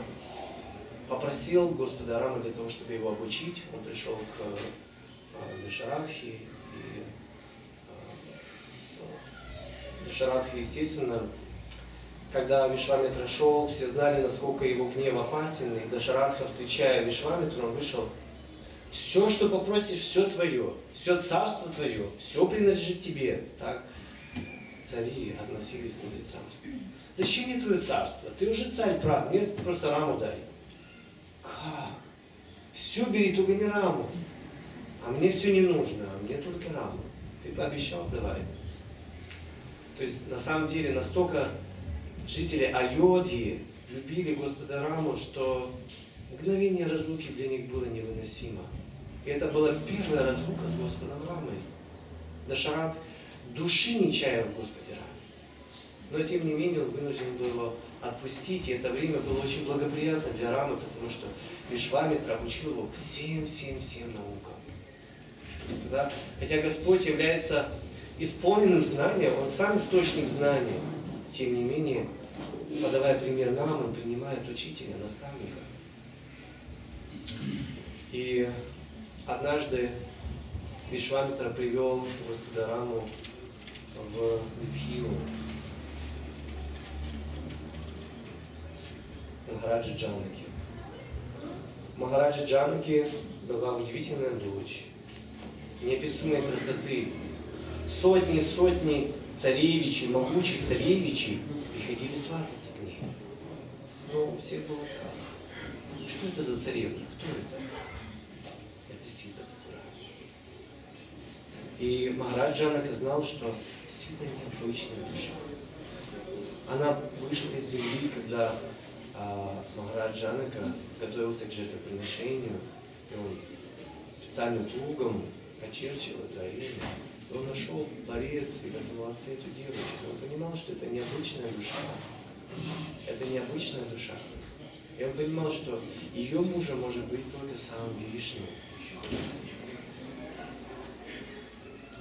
попросил Господа Рама для того, чтобы его обучить. Он пришел к а, Дашарадхи. И а, Дашарадхи, естественно, когда Вишвамитра шел, все знали, насколько его гнев опасен. И Дашарадха, встречая Вишвамитру, он вышел все, что попросишь, все твое, все царство твое, все принадлежит тебе. Так цари относились к мудрецам. Мне твое царство? Ты уже царь, прав, мне просто раму дай. Как? Все бери, только не раму. А мне все не нужно, а мне только раму. Ты пообещал, давай. То есть на самом деле настолько жители Айодии любили Господа Раму, что мгновение разлуки для них было невыносимо. И это была первая разлука с Господом Рамой. Дашарат души не чаял в Господе Раме. Но тем не менее он вынужден был его отпустить, и это время было очень благоприятно для Рамы, потому что Вишвамитра обучил его всем-всем-всем наукам. Да? Хотя Господь является исполненным знанием, Он сам источник знания. Тем не менее, подавая пример нам, Он принимает учителя, наставника. И однажды Вишвамитра привел Господа Раму в Витхилу, Махараджи Джанаки. Махараджи Джанаки была удивительная дочь, неописуемой красоты. Сотни и сотни царевичей, могучих царевичей приходили свататься к ней. Но у всех был отказ. Что это за царевна? Кто это? Это Сита Такура. И Махарадж Джанака знал, что Сита необычная душа. Она вышла из земли, когда а Махарадж Джанака готовился к жертвоприношению, и он специальным плугом очерчивал эту арену. И он нашел борец и готовил отца эту девочку. Он понимал, что это необычная душа. Это необычная душа. И он понимал, что ее мужа может быть только сам Вишну.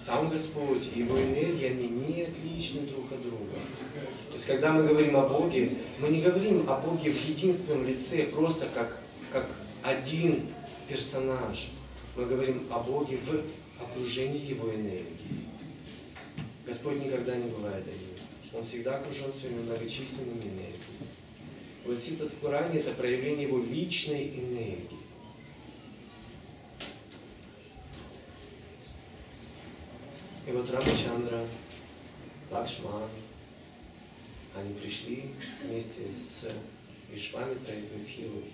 Сам Господь и его энергия, они не отличны друг от друга. То есть, когда мы говорим о Боге, мы не говорим о Боге в единственном лице, просто как, как один персонаж. Мы говорим о Боге в окружении Его энергии. Господь никогда не бывает один. Он всегда окружен своими многочисленными энергиями. Вот Сита Такурани – это проявление Его личной энергии. И вот Рамачандра, Лакшман, они пришли вместе с Вишвамитрой и Гритхилой.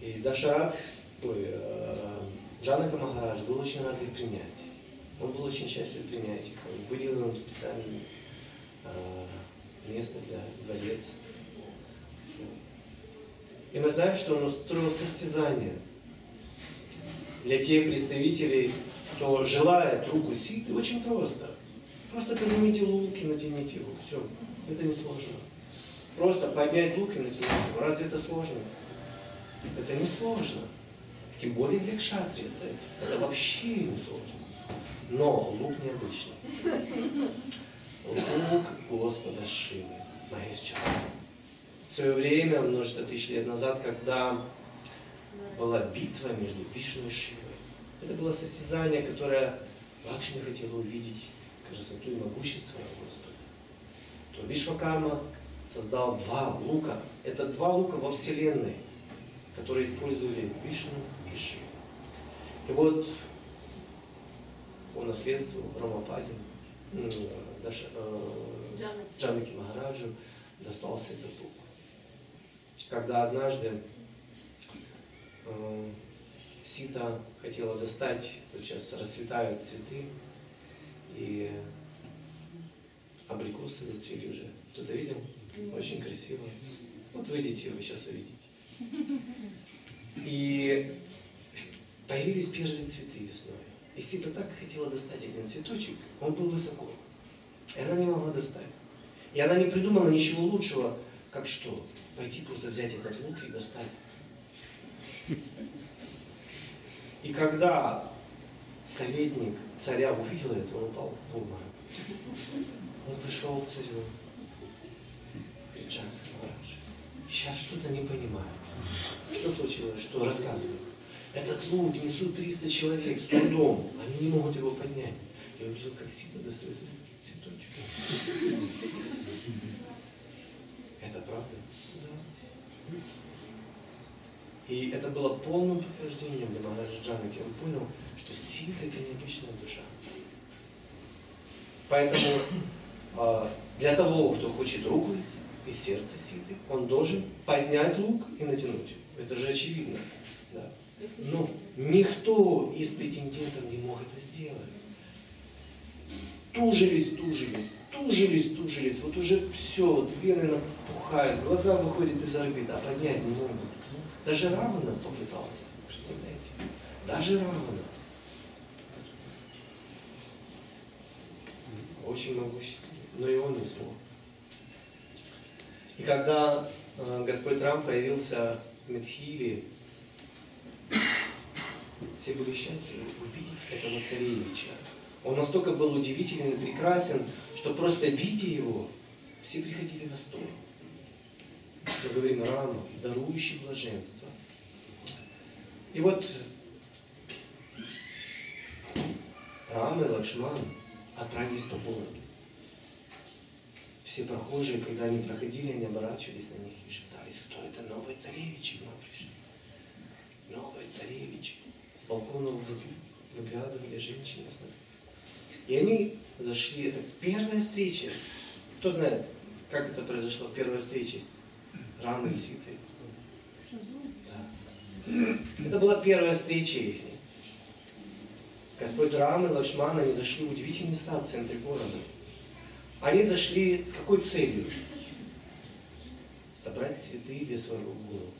И Дашарат, ой, э, Джанака Махарадж был очень рад их принять. Он был очень счастлив принять их. Он выделил им специальное э, место для дворец. И мы знаем, что он устроил состязание для тех представителей, кто желает руку Ситы. Очень просто. Просто поднимите лук и натяните его. Все. Это не сложно. Просто поднять лук и натянуть его. Разве это сложно? Это не сложно. Тем более для кшатри. Это, это вообще не сложно. Но лук необычный. Лук Господа Шивы. Махешчара. В свое время, множество тысяч лет назад, когда была битва между Вишну и Шивой, это было состязание, которое Лакшми хотела увидеть красоту и могущество Господа, то Вишвакарма создал два лука. Это два лука во Вселенной, которые использовали Вишну и Шиву. И вот по наследству Рамапади, Даша, э, Джанаки Махараджу достался этот лук. Когда однажды Сита хотела достать, вот сейчас расцветают цветы, и абрикосы зацвели уже. Кто-то видел? Очень красиво. Вот выйдите, вы сейчас увидите. И появились первые цветы весной. И Сита так хотела достать один цветочек, он был высоко. И она не могла достать. И она не придумала ничего лучшего, как что? Пойти просто взять этот лук и достать. И когда советник царя увидел это, он упал в обморок. Он пришел к царю. Джан Махарадж, сейчас что-то не понимаю. Что случилось? Что? Рассказывай. Этот лук несут 300 человек с трудом. Они не могут его поднять. Я увидел, как Сита достает цветочек. Это правда? Да. И это было полным подтверждением для Махараджа Джанаки. Он понял, что Сита это необычная душа. Поэтому а, для того, кто хочет руку из, из сердца Ситы, он должен поднять лук и натянуть. Это же очевидно. Да. Но никто из претендентов не мог это сделать. Тужились, тужились, тужились, тужились. Вот уже все, вот вены напухают, глаза выходят из орбит, а поднять не могут. Даже Равана попытался, представляете? Даже Равана. Очень могущественный, но и он не смог. И когда э, Господь Рам появился в Медхире, все были счастливы увидеть этого царевича. Он настолько был удивителен и прекрасен, что просто видя его, все приходили в восторг. Мы говорим Рама, дарующий блаженство. И вот Рама и Лакшман отправились по городу. Все прохожие, когда они проходили, они оборачивались на них и шептались, кто это, новые царевичи к нам пришли. Новые царевичи. С балконов выглядывали женщины, смотрели. И они зашли, это первая встреча. Кто знает, как это произошло, первая встреча с Рамой и Ситой? Да. Это была первая встреча их. Господь Рам и Лакшман, они зашли в удивительный стад в центре города. Они зашли с какой целью? Собрать цветы для своего гуру.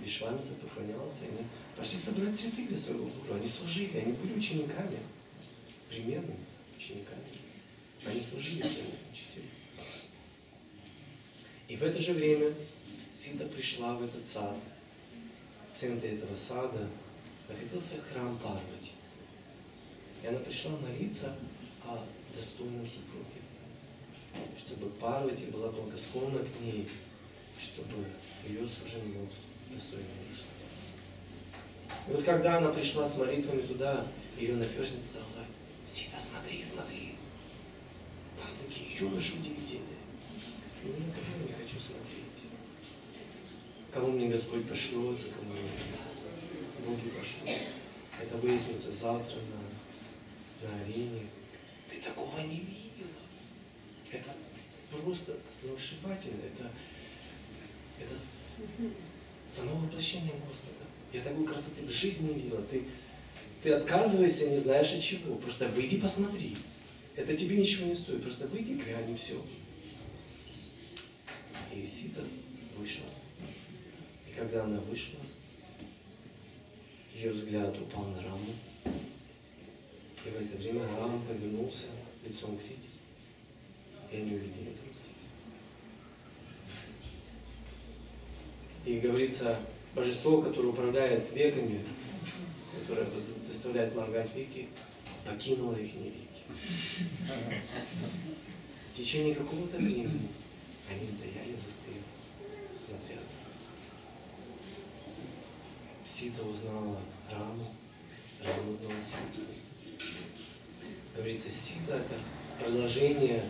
Вишвамитра поклонялся, они пошли собрать цветы для своего гуру. Они служили, они были учениками примерными учениками. Они служили своим учителю. И в это же время Сита пришла в этот сад. В центре этого сада находился храм Парвати. И она пришла молиться о достойном супруге. Чтобы Парвати была благосклонна к ней, чтобы ее сужен был достойной личности. И вот когда она пришла с молитвами туда, ее наперстница сказала, Сита, смотри, смотри. Там такие юноши удивительные. Кого не хочу смотреть. Кого мне Господь пошлет, кому Боги пошлют. Это выяснится завтра на, на арене. Ты такого не видела. Это просто сногсшибательно. Это, это само воплощение Господа. Я такой красоты в жизни не видела. Ты ты отказываешься, не знаешь от чего. Просто выйди, посмотри. Это тебе ничего не стоит. Просто выйди, глянь, и все. И Сита вышла. И когда она вышла, ее взгляд упал на раму. И в это время Рам повернулся лицом к Сите. И они увидели друга. И говорится, божество, которое управляет веками, которое заставляет моргать веки, покинула их веки. В течение какого-то времени они стояли застыв, смотря. Сита узнала Раму, Рама узнала Ситу. Говорится, Сита это продолжение,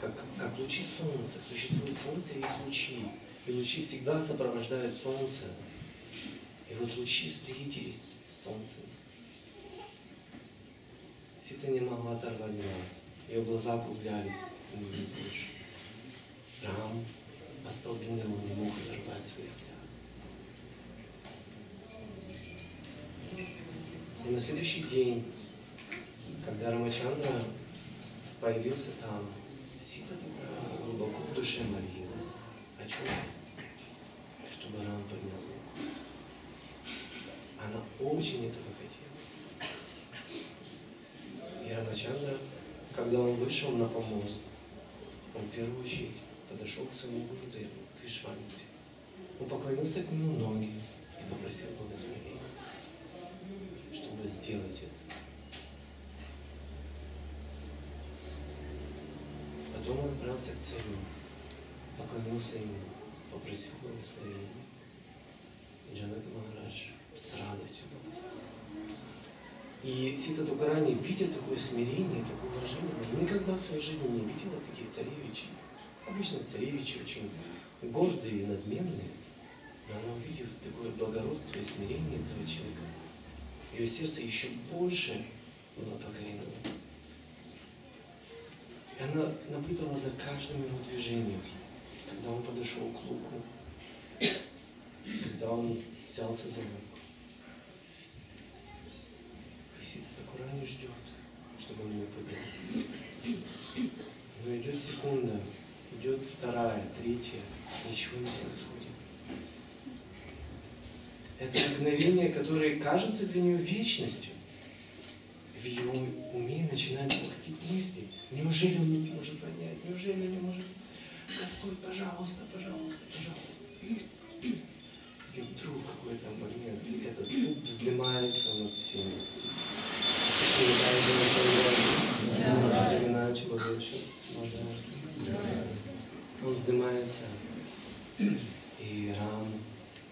как, как лучи солнца. Существует солнце и есть лучи. И лучи всегда сопровождают солнце. И вот лучи встретились с солнцем. Сита не могла оторвать глаз. Ее глаза округлялись, Рам остолбенел, не мог оторвать свой взгляд. И на следующий день, когда Рамачандра появился там, Сита глубоко в душе молилась. О чем? Чтобы Рам поднял. Она очень этого хотела. Рамачандра, когда он вышел на помост, он в первую очередь подошел к своему Гурудеву, к Вишвамите. Он поклонился к нему ноги и попросил благословения, чтобы сделать это. Потом он отправился к царю, поклонился ему, попросил благословения. Джанат Махарадж с радостью благословил. И Сита Тугарани, видя такое смирение, такое выражение, никогда в своей жизни не видела таких царевичей. Обычно царевичи очень гордые и надменные, но она увидев такое благородство и смирение этого человека, ее сердце еще больше было покорено. И она наблюдала за каждым его движением, когда он подошел к луку, когда он взялся за лук. И Сита Такурани ждет, чтобы он ее поднял. Но идет секунда, идет вторая, третья, ничего не происходит. Это мгновение, которое кажется для нее вечностью. В ее уме начинают проходить мысли. Неужели он не может понять? Неужели он не может? Господь, пожалуйста, пожалуйста, пожалуйста. И вдруг в какой-то момент этот лук вздымается над всеми. Он вздымается, и Рам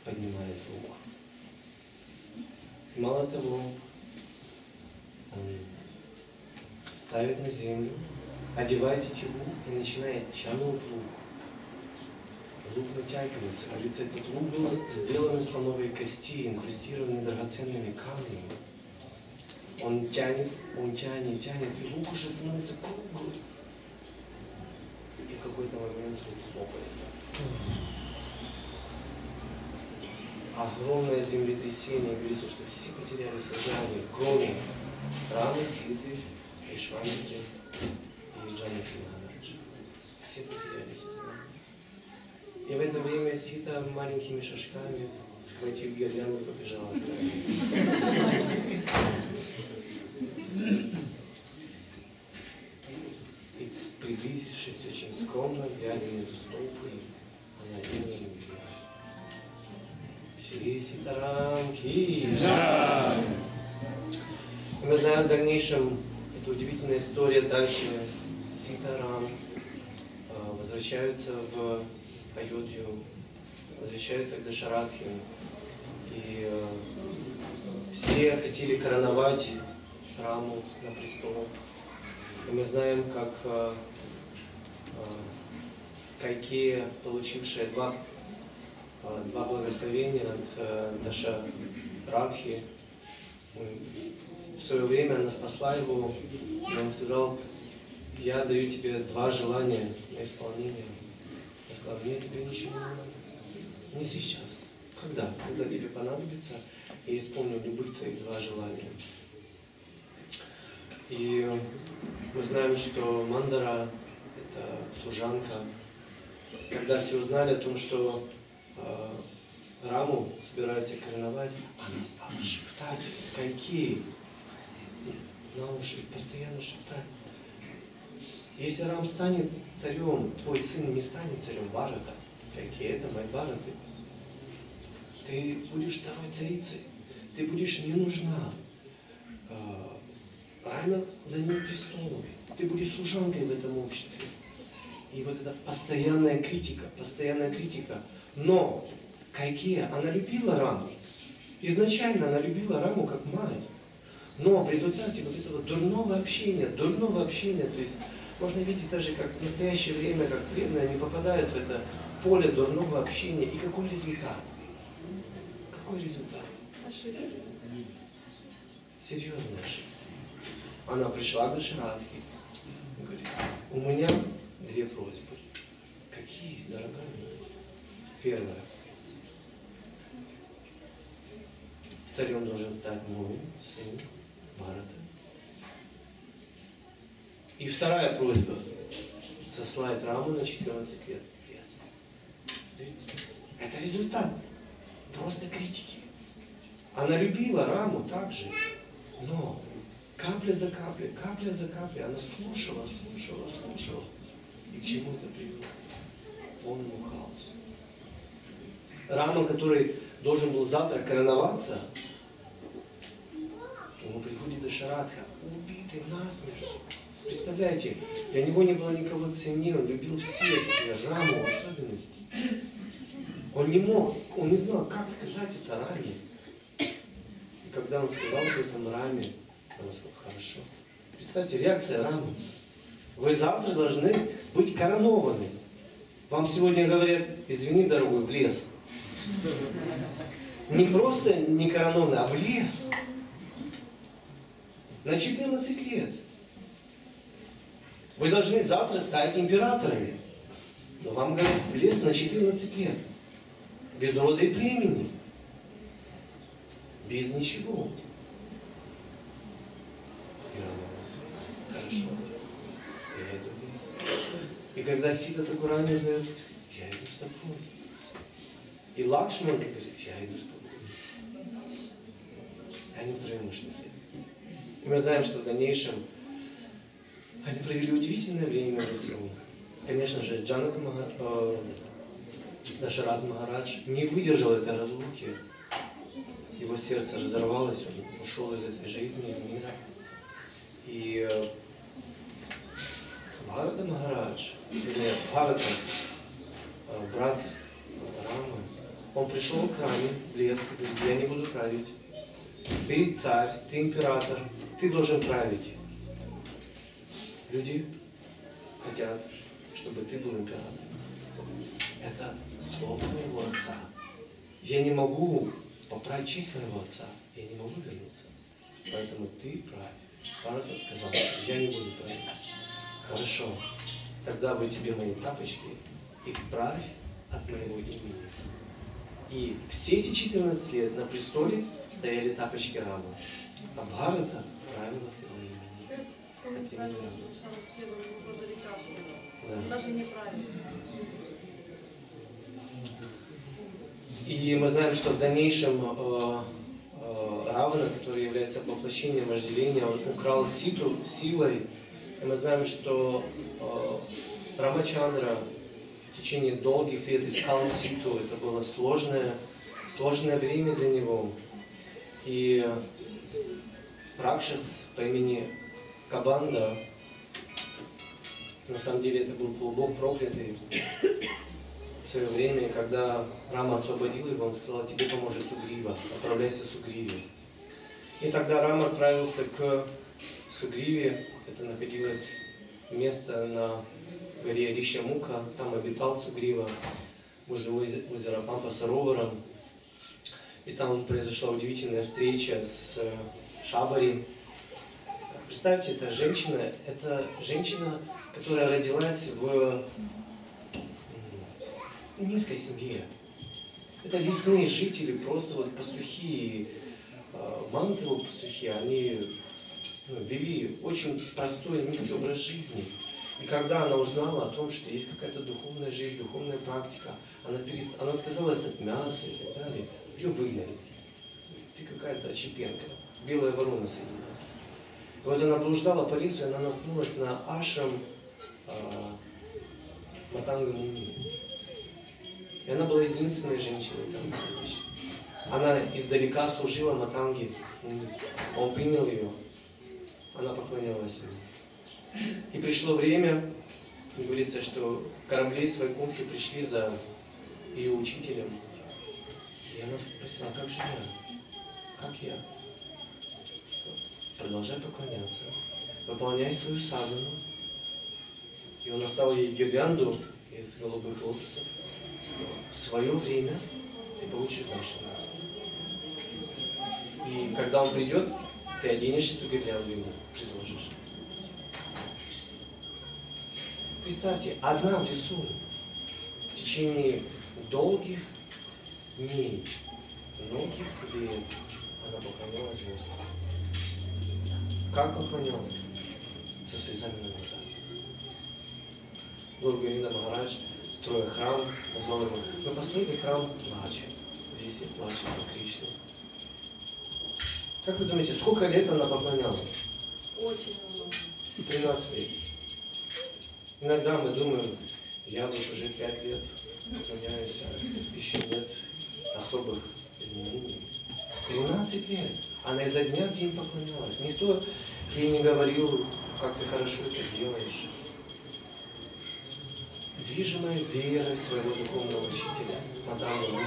поднимает лук. Мало того, он ставит на землю, одевает тетиву и начинает тянуть лук. Лук натягивается, а лице этот лук был сделан из слоновой кости, инкрустированный драгоценными камнями. Он тянет, он тянет, тянет, и лук уже становится круглый. В какой-то момент лопается. Огромное землетрясение, говорится, что все потеряли сознание, кроме Рамы, Ситы, Ишвамитри и Джанати Махараджа. Все потеряли сознание. И в это время Сита маленькими шажками, схватив гирлянду, побежала. И приблизившись очень скромно, глядя Ситарам Ки Джай. И Мы знаем в дальнейшем, это удивительная история дальше. Ситарам э, возвращаются в Айодью, возвращаются к Дашарадхе. И э, все хотели короновать Раму на престол. И мы знаем, как э, Кайкея, получившая два, э, два благословения от э, Даша Радхи, в свое время она спасла его, и он сказал, я даю тебе два желания на исполнение. Я сказал, мне тебе ничего не надо. Не сейчас. Когда? Когда тебе понадобится, я исполню любых твоих два желания. И мы знаем, что Мандара – это служанка. Когда все узнали о том, что э, Раму собираются короновать, она стала шептать коньки на уши, постоянно шептать. Если Рам станет царем, твой сын не станет царем Барата, какие это мать Бараты, ты будешь второй царицей, ты будешь не нужна. А, Раме займет престол, ты будешь служанкой в этом обществе. И вот эта постоянная критика, постоянная критика. Но Кайкея, она любила Раму. Изначально она любила Раму как мать. Но в результате вот этого дурного общения, дурного общения, то есть можно видеть даже, как в настоящее время, как преданные, они попадают в это поле дурного общения. И какой результат? Какой результат? Серьезные ошибки. Она пришла к Даширадхе и говорит, у меня две просьбы. Какие, дорогая? Первое. Царем должен стать мой сын Барата. И вторая просьба. Сослать Раму на 14 лет лес. Это результат просто критики. Она любила Раму также, но капля за каплей, капля за каплей, она слушала, слушала, слушала. И к чему это привело? К полному хаосу. Рама, который должен был завтра короноваться, Дашарадха, убитый насмерть. Представляете, для него не было никого ценнее, он любил всех, Раму в особенности. Он не мог, он не знал, как сказать это Раме. И когда он сказал об этом Раме, она сказала, хорошо. Представьте, реакция Рамы. Вы завтра должны быть коронованы. Вам сегодня говорят, извини, дорогой, в лес. Не просто не коронованный, а в лес. На 14 лет. Вы должны завтра стать императорами. Но вам говорят, в лес на 14 лет. Без рода и племени. Без ничего. Хорошо. Я иду в лес. И когда Сита Такурани узнает, я иду с тобой. И Лакшман говорит, я иду с тобой. И они втроем ушли. И мы знаем, что в дальнейшем они провели удивительное время лесу. Конечно же, Джанака Мага... э, Дашарат Магарадж не выдержал этой разлуки. Его сердце разорвалось, он ушел из этой жизни, из мира. И э, Бхарата Магарадж, или Бхарата, э, брат Рамы, он пришел к Раме в лес и говорит, я не буду править. Ты царь, ты император, ты должен править. Люди хотят, чтобы ты был императором. Это слово моего отца. Я не могу поправить честь моего отца. Я не могу вернуться. Поэтому ты правь. Парат отказал. Я не буду править. Хорошо. Тогда вот тебе мои тапочки и правь от моего имени. И все эти 14 лет на престоле стояли тапочки Рама. А Бхарата правила от его имени. От имени Рама. Да. Даже неправильно. И мы знаем, что в дальнейшем э, э, Равана, который является воплощением вожделения, он украл ситу силой. И мы знаем, что э, Рамачандра в течение долгих лет искал ситу. Это было сложное, сложное время для него. И Ракшас по имени Кабанда, на самом деле это был полубог проклятый, в свое время, когда Рама освободил его, он сказал, тебе поможет Сугрива, отправляйся Сугриве. И тогда Рама отправился к Сугриве, это находилось место на горе Ришамука, там обитал Сугрива, возле озе- озера Пампа Саровара. И там произошла удивительная встреча с э, Шабари. Представьте, это женщина, это женщина, которая родилась в низкой семье. Это лесные жители, просто вот пастухи. Э, Мало того, пастухи, они ну, вели очень простой, низкий образ жизни. И когда она узнала о том, что есть какая-то духовная жизнь, духовная практика, она, перест... она отказалась от мяса и так далее, ее выгнали. Ты какая-то очепенка, белая ворона среди нас. И вот она блуждала по лесу, и она наткнулась на ашрам а, Матанга Муни. И она была единственной женщиной там. Она издалека служила Матанге. Муни. Он принял ее. Она поклонялась ему. И пришло время, говорится, что корабли с Вайкунхи пришли за ее учителем. И она спросила, «А как же я? Как я? Продолжай поклоняться. Выполняй свою садану. И он оставил ей гирлянду из голубых лотосов. Сказал, в свое время ты получишь даршину. И когда он придет, ты оденешь эту гирлянду ему, предложишь. Представьте, одна в лесу в течение долгих дней, многих лет она поклонялась Господу. Как поклонялась? Со слезами на глазах. Гургавинда Махарадж, строя храм, назвал его, мы построили храм плача. Здесь и плачет по Кришне. Как вы думаете, сколько лет она поклонялась? Очень много. 13 лет. Иногда мы думаем, я вот уже 5 лет поклоняюсь, а еще нет особых изменений. 13 лет. Она изо дня в день поклонялась. Никто ей не говорил, как ты хорошо это делаешь. Движимая верой своего духовного учителя, Мадам Луи,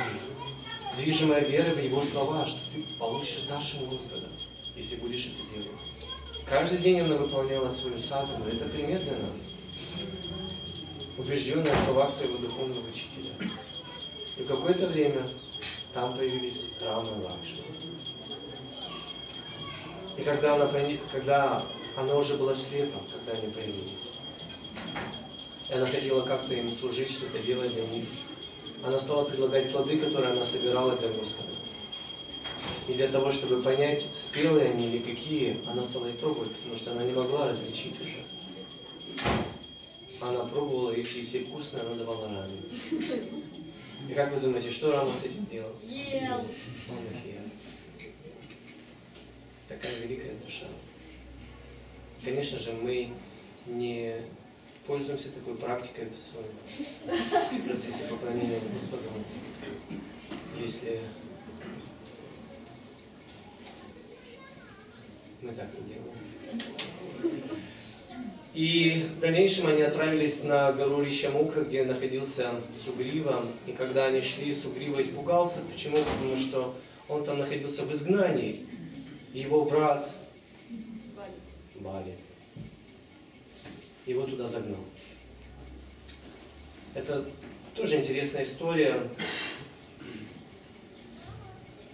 движимая верой в его слова, что ты получишь даршин Господа, если будешь это делать. Каждый день она выполняла свою садхану. Это пример для нас. Убежденная в словах своего духовного учителя. И какое-то время там появились Рама и Лакшман. И когда она, когда она уже была слепа, когда они появились, и она хотела как-то им служить, что-то делать для них, она стала предлагать плоды, которые она собирала для Господа. И для того, чтобы понять, спелые они или какие, она стала их пробовать, потому что она не могла различить уже. Она пробовала их, если вкусно, она давала раме. И как вы думаете, что Рама с этим делал? Ел. Он их ел. Такая великая душа. Конечно же, мы не пользуемся такой практикой в своем процессе поклонения Господу. Если мы так не делаем. И в дальнейшем они отправились на гору Рищамуха, где находился Сугрива. И когда они шли, Сугрива испугался. Почему? Потому что он там находился в изгнании. Его брат Бали его туда загнал. Это тоже интересная история.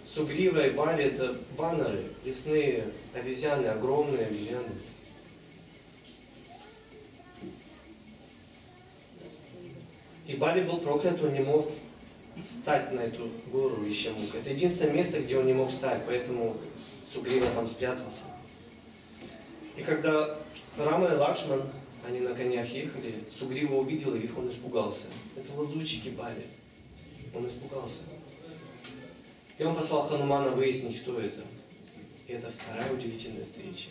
Сугрива и Бали это баннеры, лесные обезьяны, огромные обезьяны. И Бали был проклят, он не мог стать на эту гору Ищамук. Это единственное место, где он не мог стать, поэтому Сугрива там спрятался. И когда Рама и Лакшман, они на конях ехали, Сугрива увидел их, он испугался. Это лазутчики Бали. Он испугался. И он послал Ханумана выяснить, кто это. И это вторая удивительная встреча.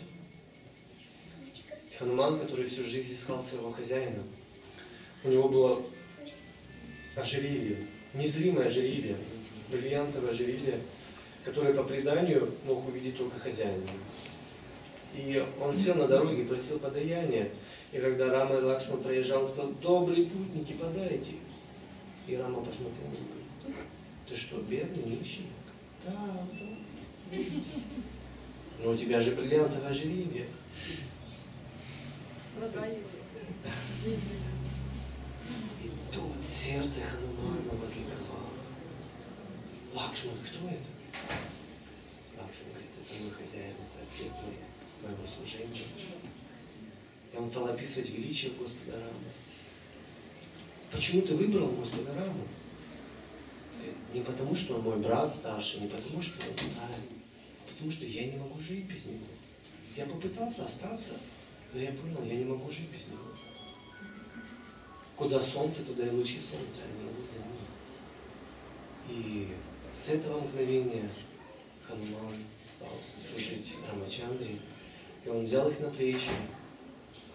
Хануман, который всю жизнь искал своего хозяина, у него было ожерелье, незримое ожерелье, бриллиантовое ожерелье, которое по преданию мог увидеть только хозяин. И он сел на дороге, просил подаяния. И когда Рама и Лакшман проезжал, он сказал, добрые путники, подайте. И Рама посмотрел на него. Ты что, бедный, нищий? Да, да. Но у тебя же бриллиантовое ожерелье. И тут сердце Ханумана возликовало. Лакшман, кто это? Лакшман говорит, это мой хозяин, это ответ моего служения. И он стал описывать величие Господа Рамы. Почему ты выбрал Господа Раму? Не потому, что он мой брат старший, не потому, что он царь, а потому что я не могу жить без него. Я попытался остаться, но я понял, я не могу жить без него. Куда солнце, туда и лучи солнца, они идут за ним. И с этого мгновения Хануман стал служить Рамачандре, и он взял их на плечи.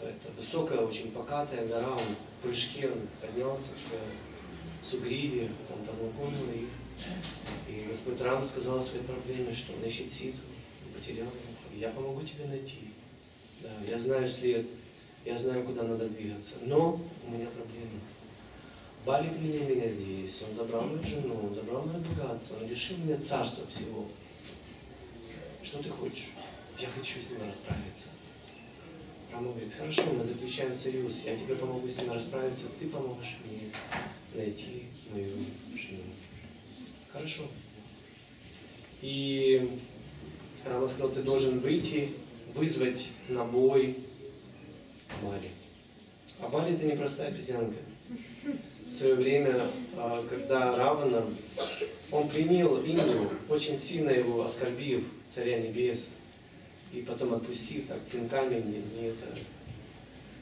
Это высокая, очень покатая гора, он в прыжке он поднялся к Сугриве, он познакомил их. И Господь Рам сказал о своей проблеме, что он ищет ситху, потерял его. Я помогу тебе найти. Да, я знаю след, я знаю, куда надо двигаться. Но у меня проблема. Бали принял меня здесь, он забрал мою жену, он забрал мое богатство, он лишил меня царства всего. Что ты хочешь? Я хочу с ним расправиться. Рама говорит, хорошо, мы заключаем союз, я тебе помогу с ним расправиться, ты поможешь мне найти мою жену. Хорошо. И Рама сказал, ты должен выйти, вызвать на бой Бали. А Бали это непростая обезьянка. В свое время, а, когда Равана, он пленил Индию, очень сильно его оскорбив, царя небес, и потом отпустив так пинками, не, не это.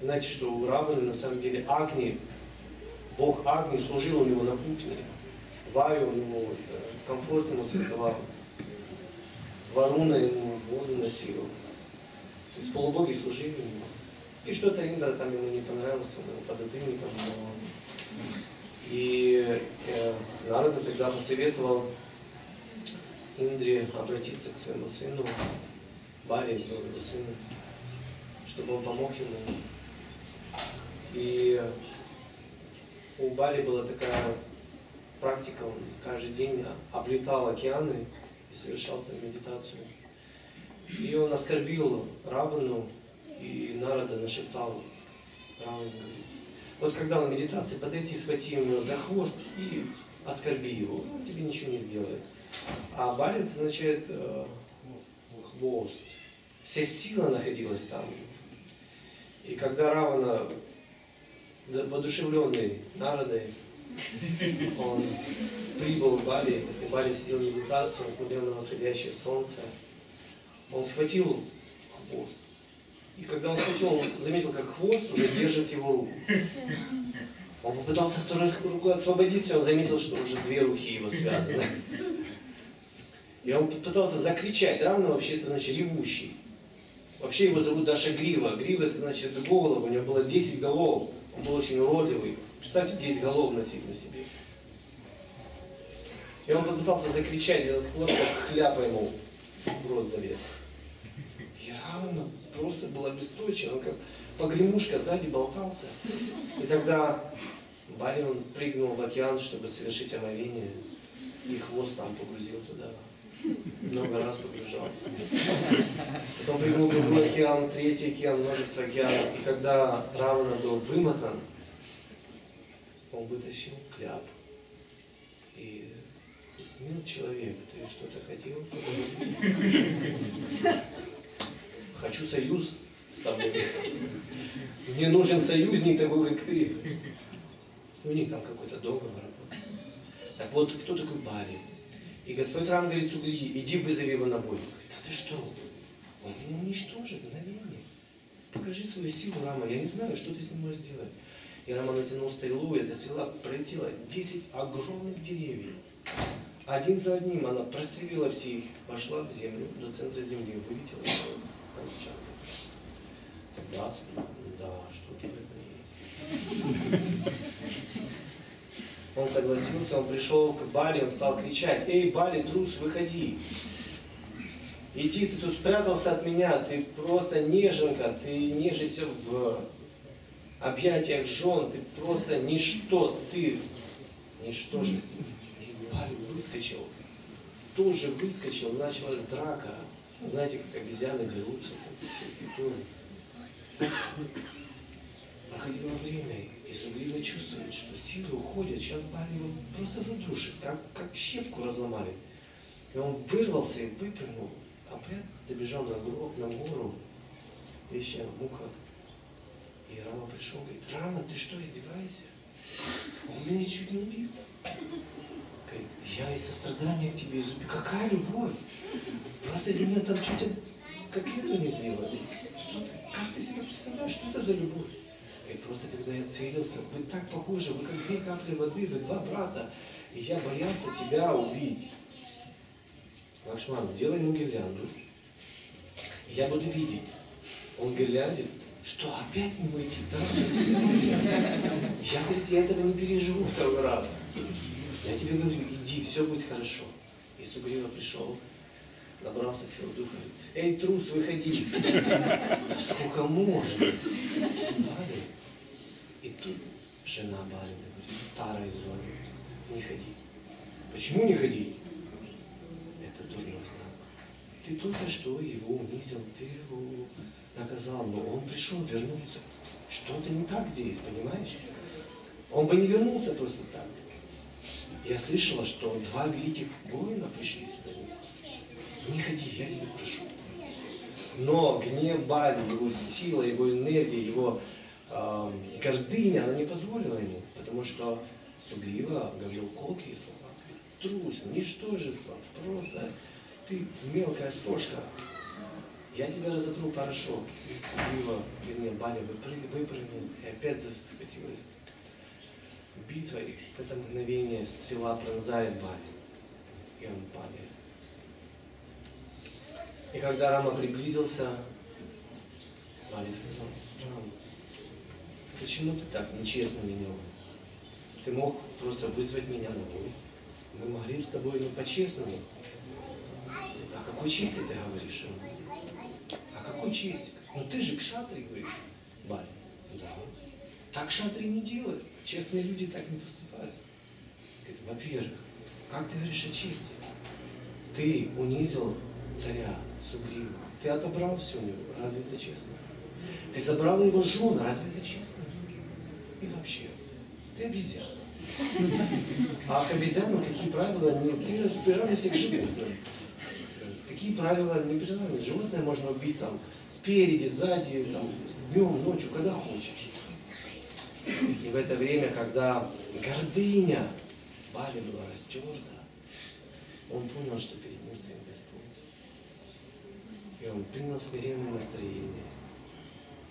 Знаете, что у Раваны на самом деле Агни, бог Агни служил у него на кухне. Ваю у него вот, комфорт ему создавал. Варуна ему воду носил. То есть полубоги служили ему. И что-то Индра там ему не понравилось, он его подотыльником. Но... И э, Нарада тогда посоветовал Индре обратиться к своему сыну, Бали, его сыну, чтобы он помог ему. И у Бали была такая практика, он каждый день облетал океаны и совершал там медитацию. И он оскорбил Равану, и Нарада нашептал Равану, вот когда в медитации, подойди, схвати его за хвост и оскорби его, он тебе ничего не сделает. А Бали это означает хвост. Вся сила находилась там. И когда Равана, воодушевленный Народой, он прибыл в Бали, и Бали сидел в медитации, он смотрел на восходящее солнце, он схватил хвост. И когда он схватил, он заметил, как хвост уже держит его руку. Он попытался второй рукой освободиться, и он заметил, что уже две руки его связаны. Он пытался закричать. Равно вообще это значит ревущий. Вообще его зовут Даша Грива. Грива это значит голову. У него было 10 голов. Он был очень уродливый. Представьте, 10 голов носить на себе. И он попытался закричать, и этот хлоп как хляпа ему в рот залез. И равно просто был обесточен, он как погремушка сзади болтался. И тогда Барри он прыгнул в океан, чтобы совершить омовение, и хвост там погрузил туда. Много раз погружал. Потом прыгнул другой океан, третий океан, множество океанов. И когда Равана был вымотан, он вытащил кляп. И мил человек, ты что-то хотел? Хочу союз с тобой. Мне нужен союзник такой, как ты. У них там какой-то договор. Так вот, кто такой Бали? И Господь Рам говорит Сугри, иди вызови его на бой. Говорит, да ты что? Он меня уничтожит мгновение. Покажи свою силу, Рама. Я не знаю, что ты с ним можешь сделать. И Рама натянул стрелу, и эта стрела пролетела 10 огромных деревьев. Один за одним она прострелила всех, вошла в землю, до центра земли, вылетела. Тогда, да, что-то в этом есть. Он согласился, он пришел к Бали, он стал кричать, «Эй, Бали, трус, выходи! Иди, ты тут спрятался от меня, ты просто неженка, ты нежишься в объятиях жен, ты просто ничто, ты ничтожество». И Бали выскочил, тоже выскочил, началась драка. Знаете, как обезьяны дерутся, Проходило время, и Сугрива чувствует, что силы уходят, сейчас Бали его просто задушит, как, как щепку разломает. И он вырвался и выпрыгнул, а прям забежал на, гроб, на гору, вещая мука. И Рама пришел, говорит, Рама, ты что, издеваешься? Он меня чуть не убил. Говорит, я из сострадания к тебе, из любви. Какая любовь? Просто из меня там чуть как это не сделали. Что ты, как ты себе представляешь, что это за любовь? И просто когда я целился, вы так похожи, вы как две капли воды, вы два брата. И я боялся тебя убить. Лакшман, сделай ему гирлянду. Я буду видеть. Он гирляндит. Что, опять мимо идти? Да? Я, говорит, я этого не переживу второй раз. Я тебе говорю, иди, все будет хорошо. И Сугрива пришел, набрался сил духа, говорит, эй, трус, выходи. Сколько можно? Тут жена барина говорит, Тара из не ходи. Почему не ходи? Это дурной знак. Ты только что его унизил, ты его наказал, но он пришел, вернулся. Что-то не так здесь, понимаешь? Он бы не вернулся просто так. Я слышала, что два великих воина пришли сюда. Не ходи, я тебя прошу. Но гнев Бали, его сила, его энергия, его э, гордыня, она не позволила ему, потому что Сугрива говорил колкие слова. Трус, ничтожество, просто ты мелкая сошка. Я тебя разотру порошок. И Сугрива, вернее, Бали выпрыгнул и опять захватилась битва, и в это мгновение стрела пронзает Бали. И он падает. И когда Рама приблизился, Бали сказал, Рама, почему ты так нечестно меня Ты мог просто вызвать меня на бой. Мы могли с тобой ну, по-честному. о какой чести ты говоришь ему? О какой чести? Ну ты же кшатри, говорит Бали. Да. Так шатри не делают. Честные люди так не поступают. Во-первых, как ты говоришь о чести? Ты унизил царя Сугрива. Ты отобрал все у него. Разве это честно? Ты забрал его жену. Разве это честно? И вообще, ты обезьяна. А к обезьянам такие правила не... Ты приравнивайся к животным. Такие правила не приравниваются. Животное можно убить там спереди, сзади, там, днем, ночью, когда хочешь. И в это время, когда гордыня Бали была растерта, он понял, что перед ним стоит Господь. И он принял смиренное настроение.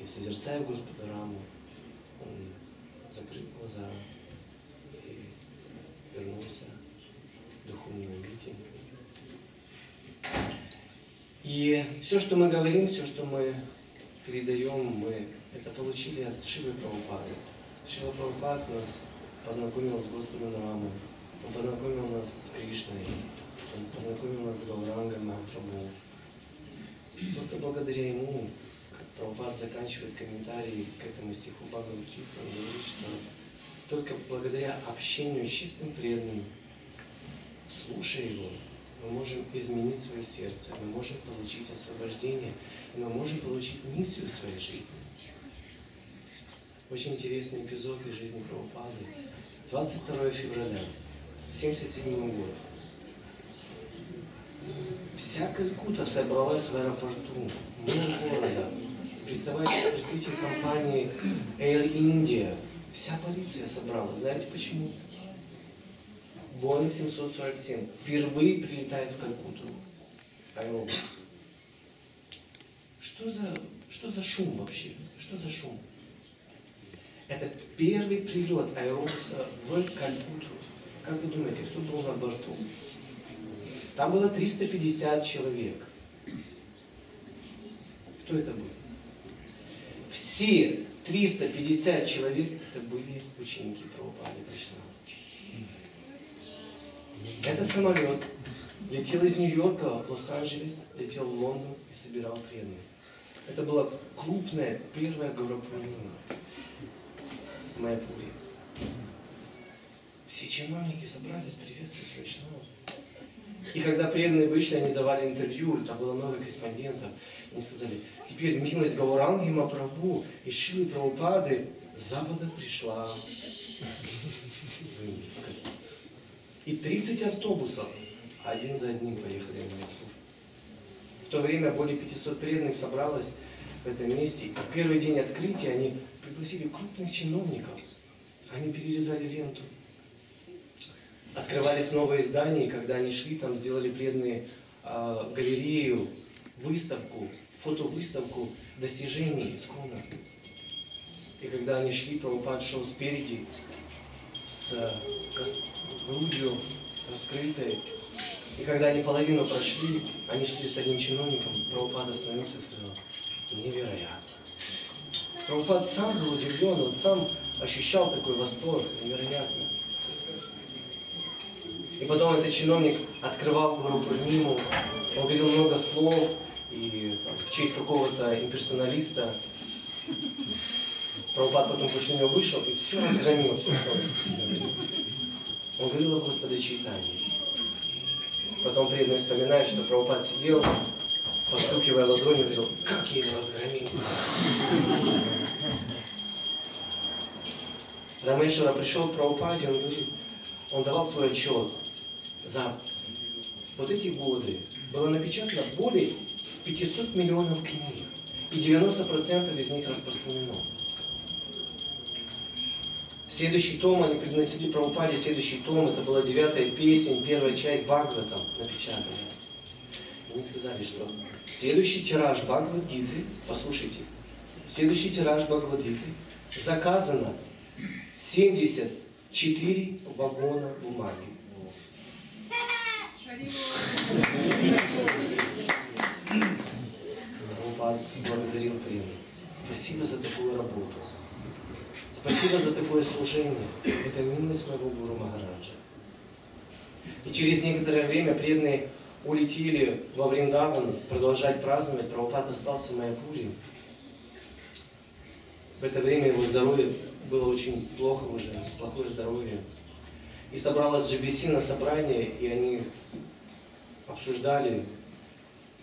И созерцая Господа Раму, он закрыл глаза и вернулся в духовном видении. И все, что мы говорим, все, что мы передаем, мы это получили от Шивы Прабхупады. Шива Прабхупад нас познакомил с Господом Рамой, он познакомил нас с Кришной, он познакомил нас с Гаурангом Махапрабху. Только благодаря ему, Прабхупад заканчивает комментарии к этому стиху Бхагавадгиты, он говорит, что только благодаря общению с чистым преданным, слушая его, мы можем изменить свое сердце, мы можем получить освобождение, мы можем получить миссию в своей жизни. Очень интересный эпизод из жизни Прабхупады. 22 февраля 1977 года. Вся Калькута собралась в аэропорту, мэр города, представитель, компании Air India. Вся полиция собралась. Знаете почему? Боинг 747 впервые прилетает в Калькутту, аэробус. Что за, что за шум вообще? Что за шум? Это первый прилет аэробуса в Калькутту. Как вы думаете, кто был на борту? Там было 350 человек. Кто это был? Все 350 человек это были ученики Прабхупады Кришна. Этот самолет летел из Нью-Йорка в Лос-Анджелес, летел в Лондон и собирал преданных. Это была крупная первая в Майапуре. Все чиновники собрались приветствовать Вайшнава. И когда преданные вышли, они давали интервью, там было много корреспондентов. Они сказали, теперь милость Гауранги Мапрабху и Шилы Прабхупады с Запада пришла. И 30 автобусов один за одним поехали в Майкур. В то время более 500 преданных собралось в этом месте. И в первый день открытия они пригласили крупных чиновников. Они перерезали ленту. Открывались новые здания, и когда они шли, там сделали преданные э, галерею, выставку, фотовыставку достижений искона. И когда они шли, Прабхупад шел спереди с грудью раскрытой. И когда они половину прошли, они шли с одним чиновником, Прабхупад остановился и сказал, невероятно. Прабхупад сам был удивлен, он сам ощущал такой восторг, невероятно. И потом этот чиновник открывал Гуру Пурниму, он говорил много слов, и там, в честь какого-то имперсоналиста. Прабхупад потом после него вышел и все разгромил, все, что он говорил. Он говорил о Господе Чайтании. Потом преданные вспоминают, что Прабхупад сидел, постукивая ладонью, говорил, как я его разгромил. Рамешвара пришел к Прабхупаде, он говорит, он давал свой отчет за вот эти годы. Было напечатано более 500 миллионов книг, и 90% из них распространено. Следующий том они приносили Прабхупаде, следующий том, это была девятая песня, первая часть Бхагаватам напечатанная. Они сказали, что следующий тираж Бхагавадгиты, послушайте, следующий тираж Бхагавадгиты заказано 74 вагона бумаги. Прабхупад благодарил преданных. Спасибо за такую работу. Спасибо за такое служение. Это милость моего Гуру Махараджа. И через некоторое время преданные улетели во Вриндаван продолжать праздновать, Прабхупад остался в Майяпуре. В это время его здоровье было очень плохо уже, плохое здоровье. И собралась GBC на собрание, и они обсуждали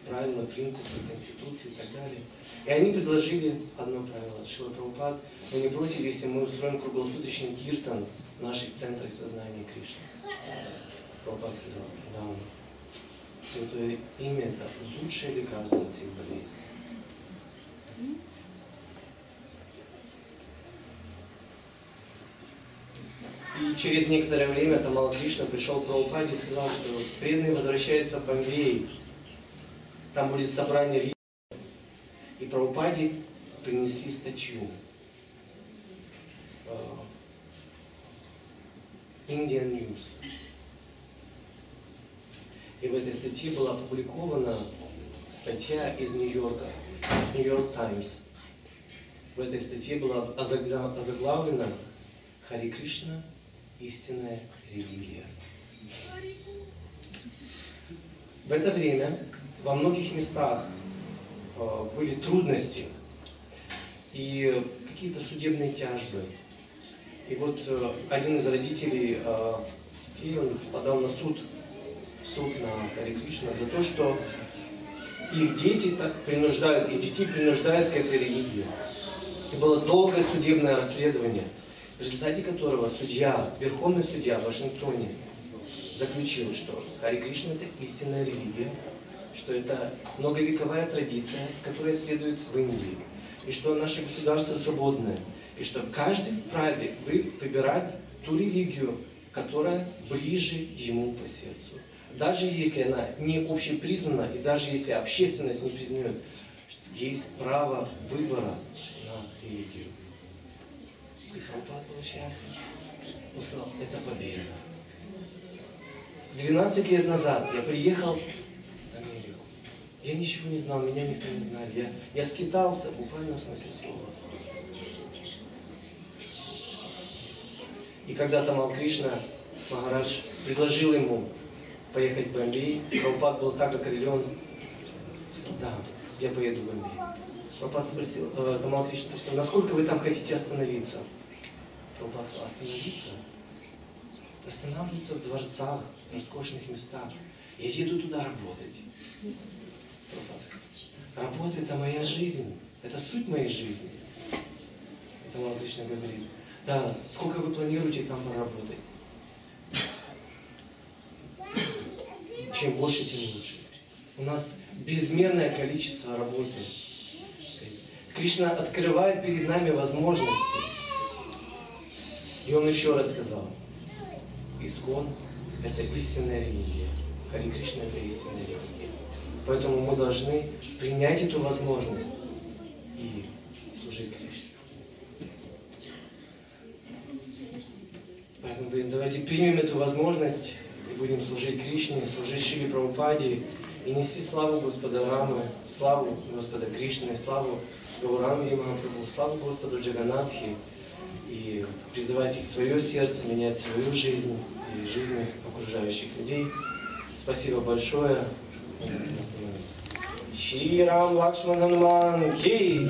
правила, принципы, конституции и так далее. И они предложили одно правило. Шила Прабхупад, мы не против, если мы устроим круглосуточный киртан в наших центрах сознания Кришны. Прабхупад сказал, да, Святое имя это лучшее лекарство от всех болезней. И через некоторое время Тамал Кришна пришел к Прабхупаде и сказал, что преданные возвращаются в Бомбей. Там будет собрание. И Прабхупаде принесли статью. э, Indian News. И в этой статье была опубликована статья из Нью-Йорка, Нью-Йорк Таймс. В этой статье была озагла- озаглавлена Хари Кришна – истинная религия. В это время во многих местах э, были трудности и какие-то судебные тяжбы. И вот э, один из родителей э, детей, он подал на суд, в суд на Хари Кришна за то, что их дети так принуждают, их детей принуждают к этой религии. И было долгое судебное расследование, в результате которого судья, верховный судья в Вашингтоне заключил, что Хари Кришна это истинная религия, что это многовековая традиция, которая следует в Индии, и что наше государство свободное, и что каждый вправе вы- выбирать ту религию, которая ближе ему по сердцу. Даже если она не общепризнана, и даже если общественность не признает, есть право выбора на религию. Прабхупад был счастлив. Сказал, это победа. 12 лет назад я приехал в Америку. Я ничего не знал, меня никто не знал. Я, я скитался в буквальном смысле слова. И когда Тамал Кришна Махарадж предложил ему поехать в Бомбей, Прабхупад был так окрылен, сказал, да, я поеду в Бомбей. Прабхупад спросил, э, Тамал Кришна спросил, насколько вы там хотите остановиться? Сказал, остановиться? Останавливаться в дворцах, в роскошных местах. Я еду туда работать. Работа это моя жизнь, это суть моей жизни. Это Тамал Кришна говорит, да, сколько вы планируете там поработать? Чем больше, тем лучше. У нас безмерное количество работы. Кришна открывает перед нами возможности. И он еще раз сказал, Искон – это истинная религия. Хари Кришна – это истинная религия. Поэтому мы должны принять эту возможность и служить Кришне. Поэтому блин, давайте примем эту возможность и будем служить Кришне, служить Шили Прабхупаде и нести славу Господа Рамы, славу Господа Кришны, славу Гауранги Махапрабху, славу Господу Джаганатхи и призывать их свое сердце, менять свою жизнь и жизни окружающих людей. Спасибо большое. Мы остановимся. Шри Рам Лакшман Хануман Ки!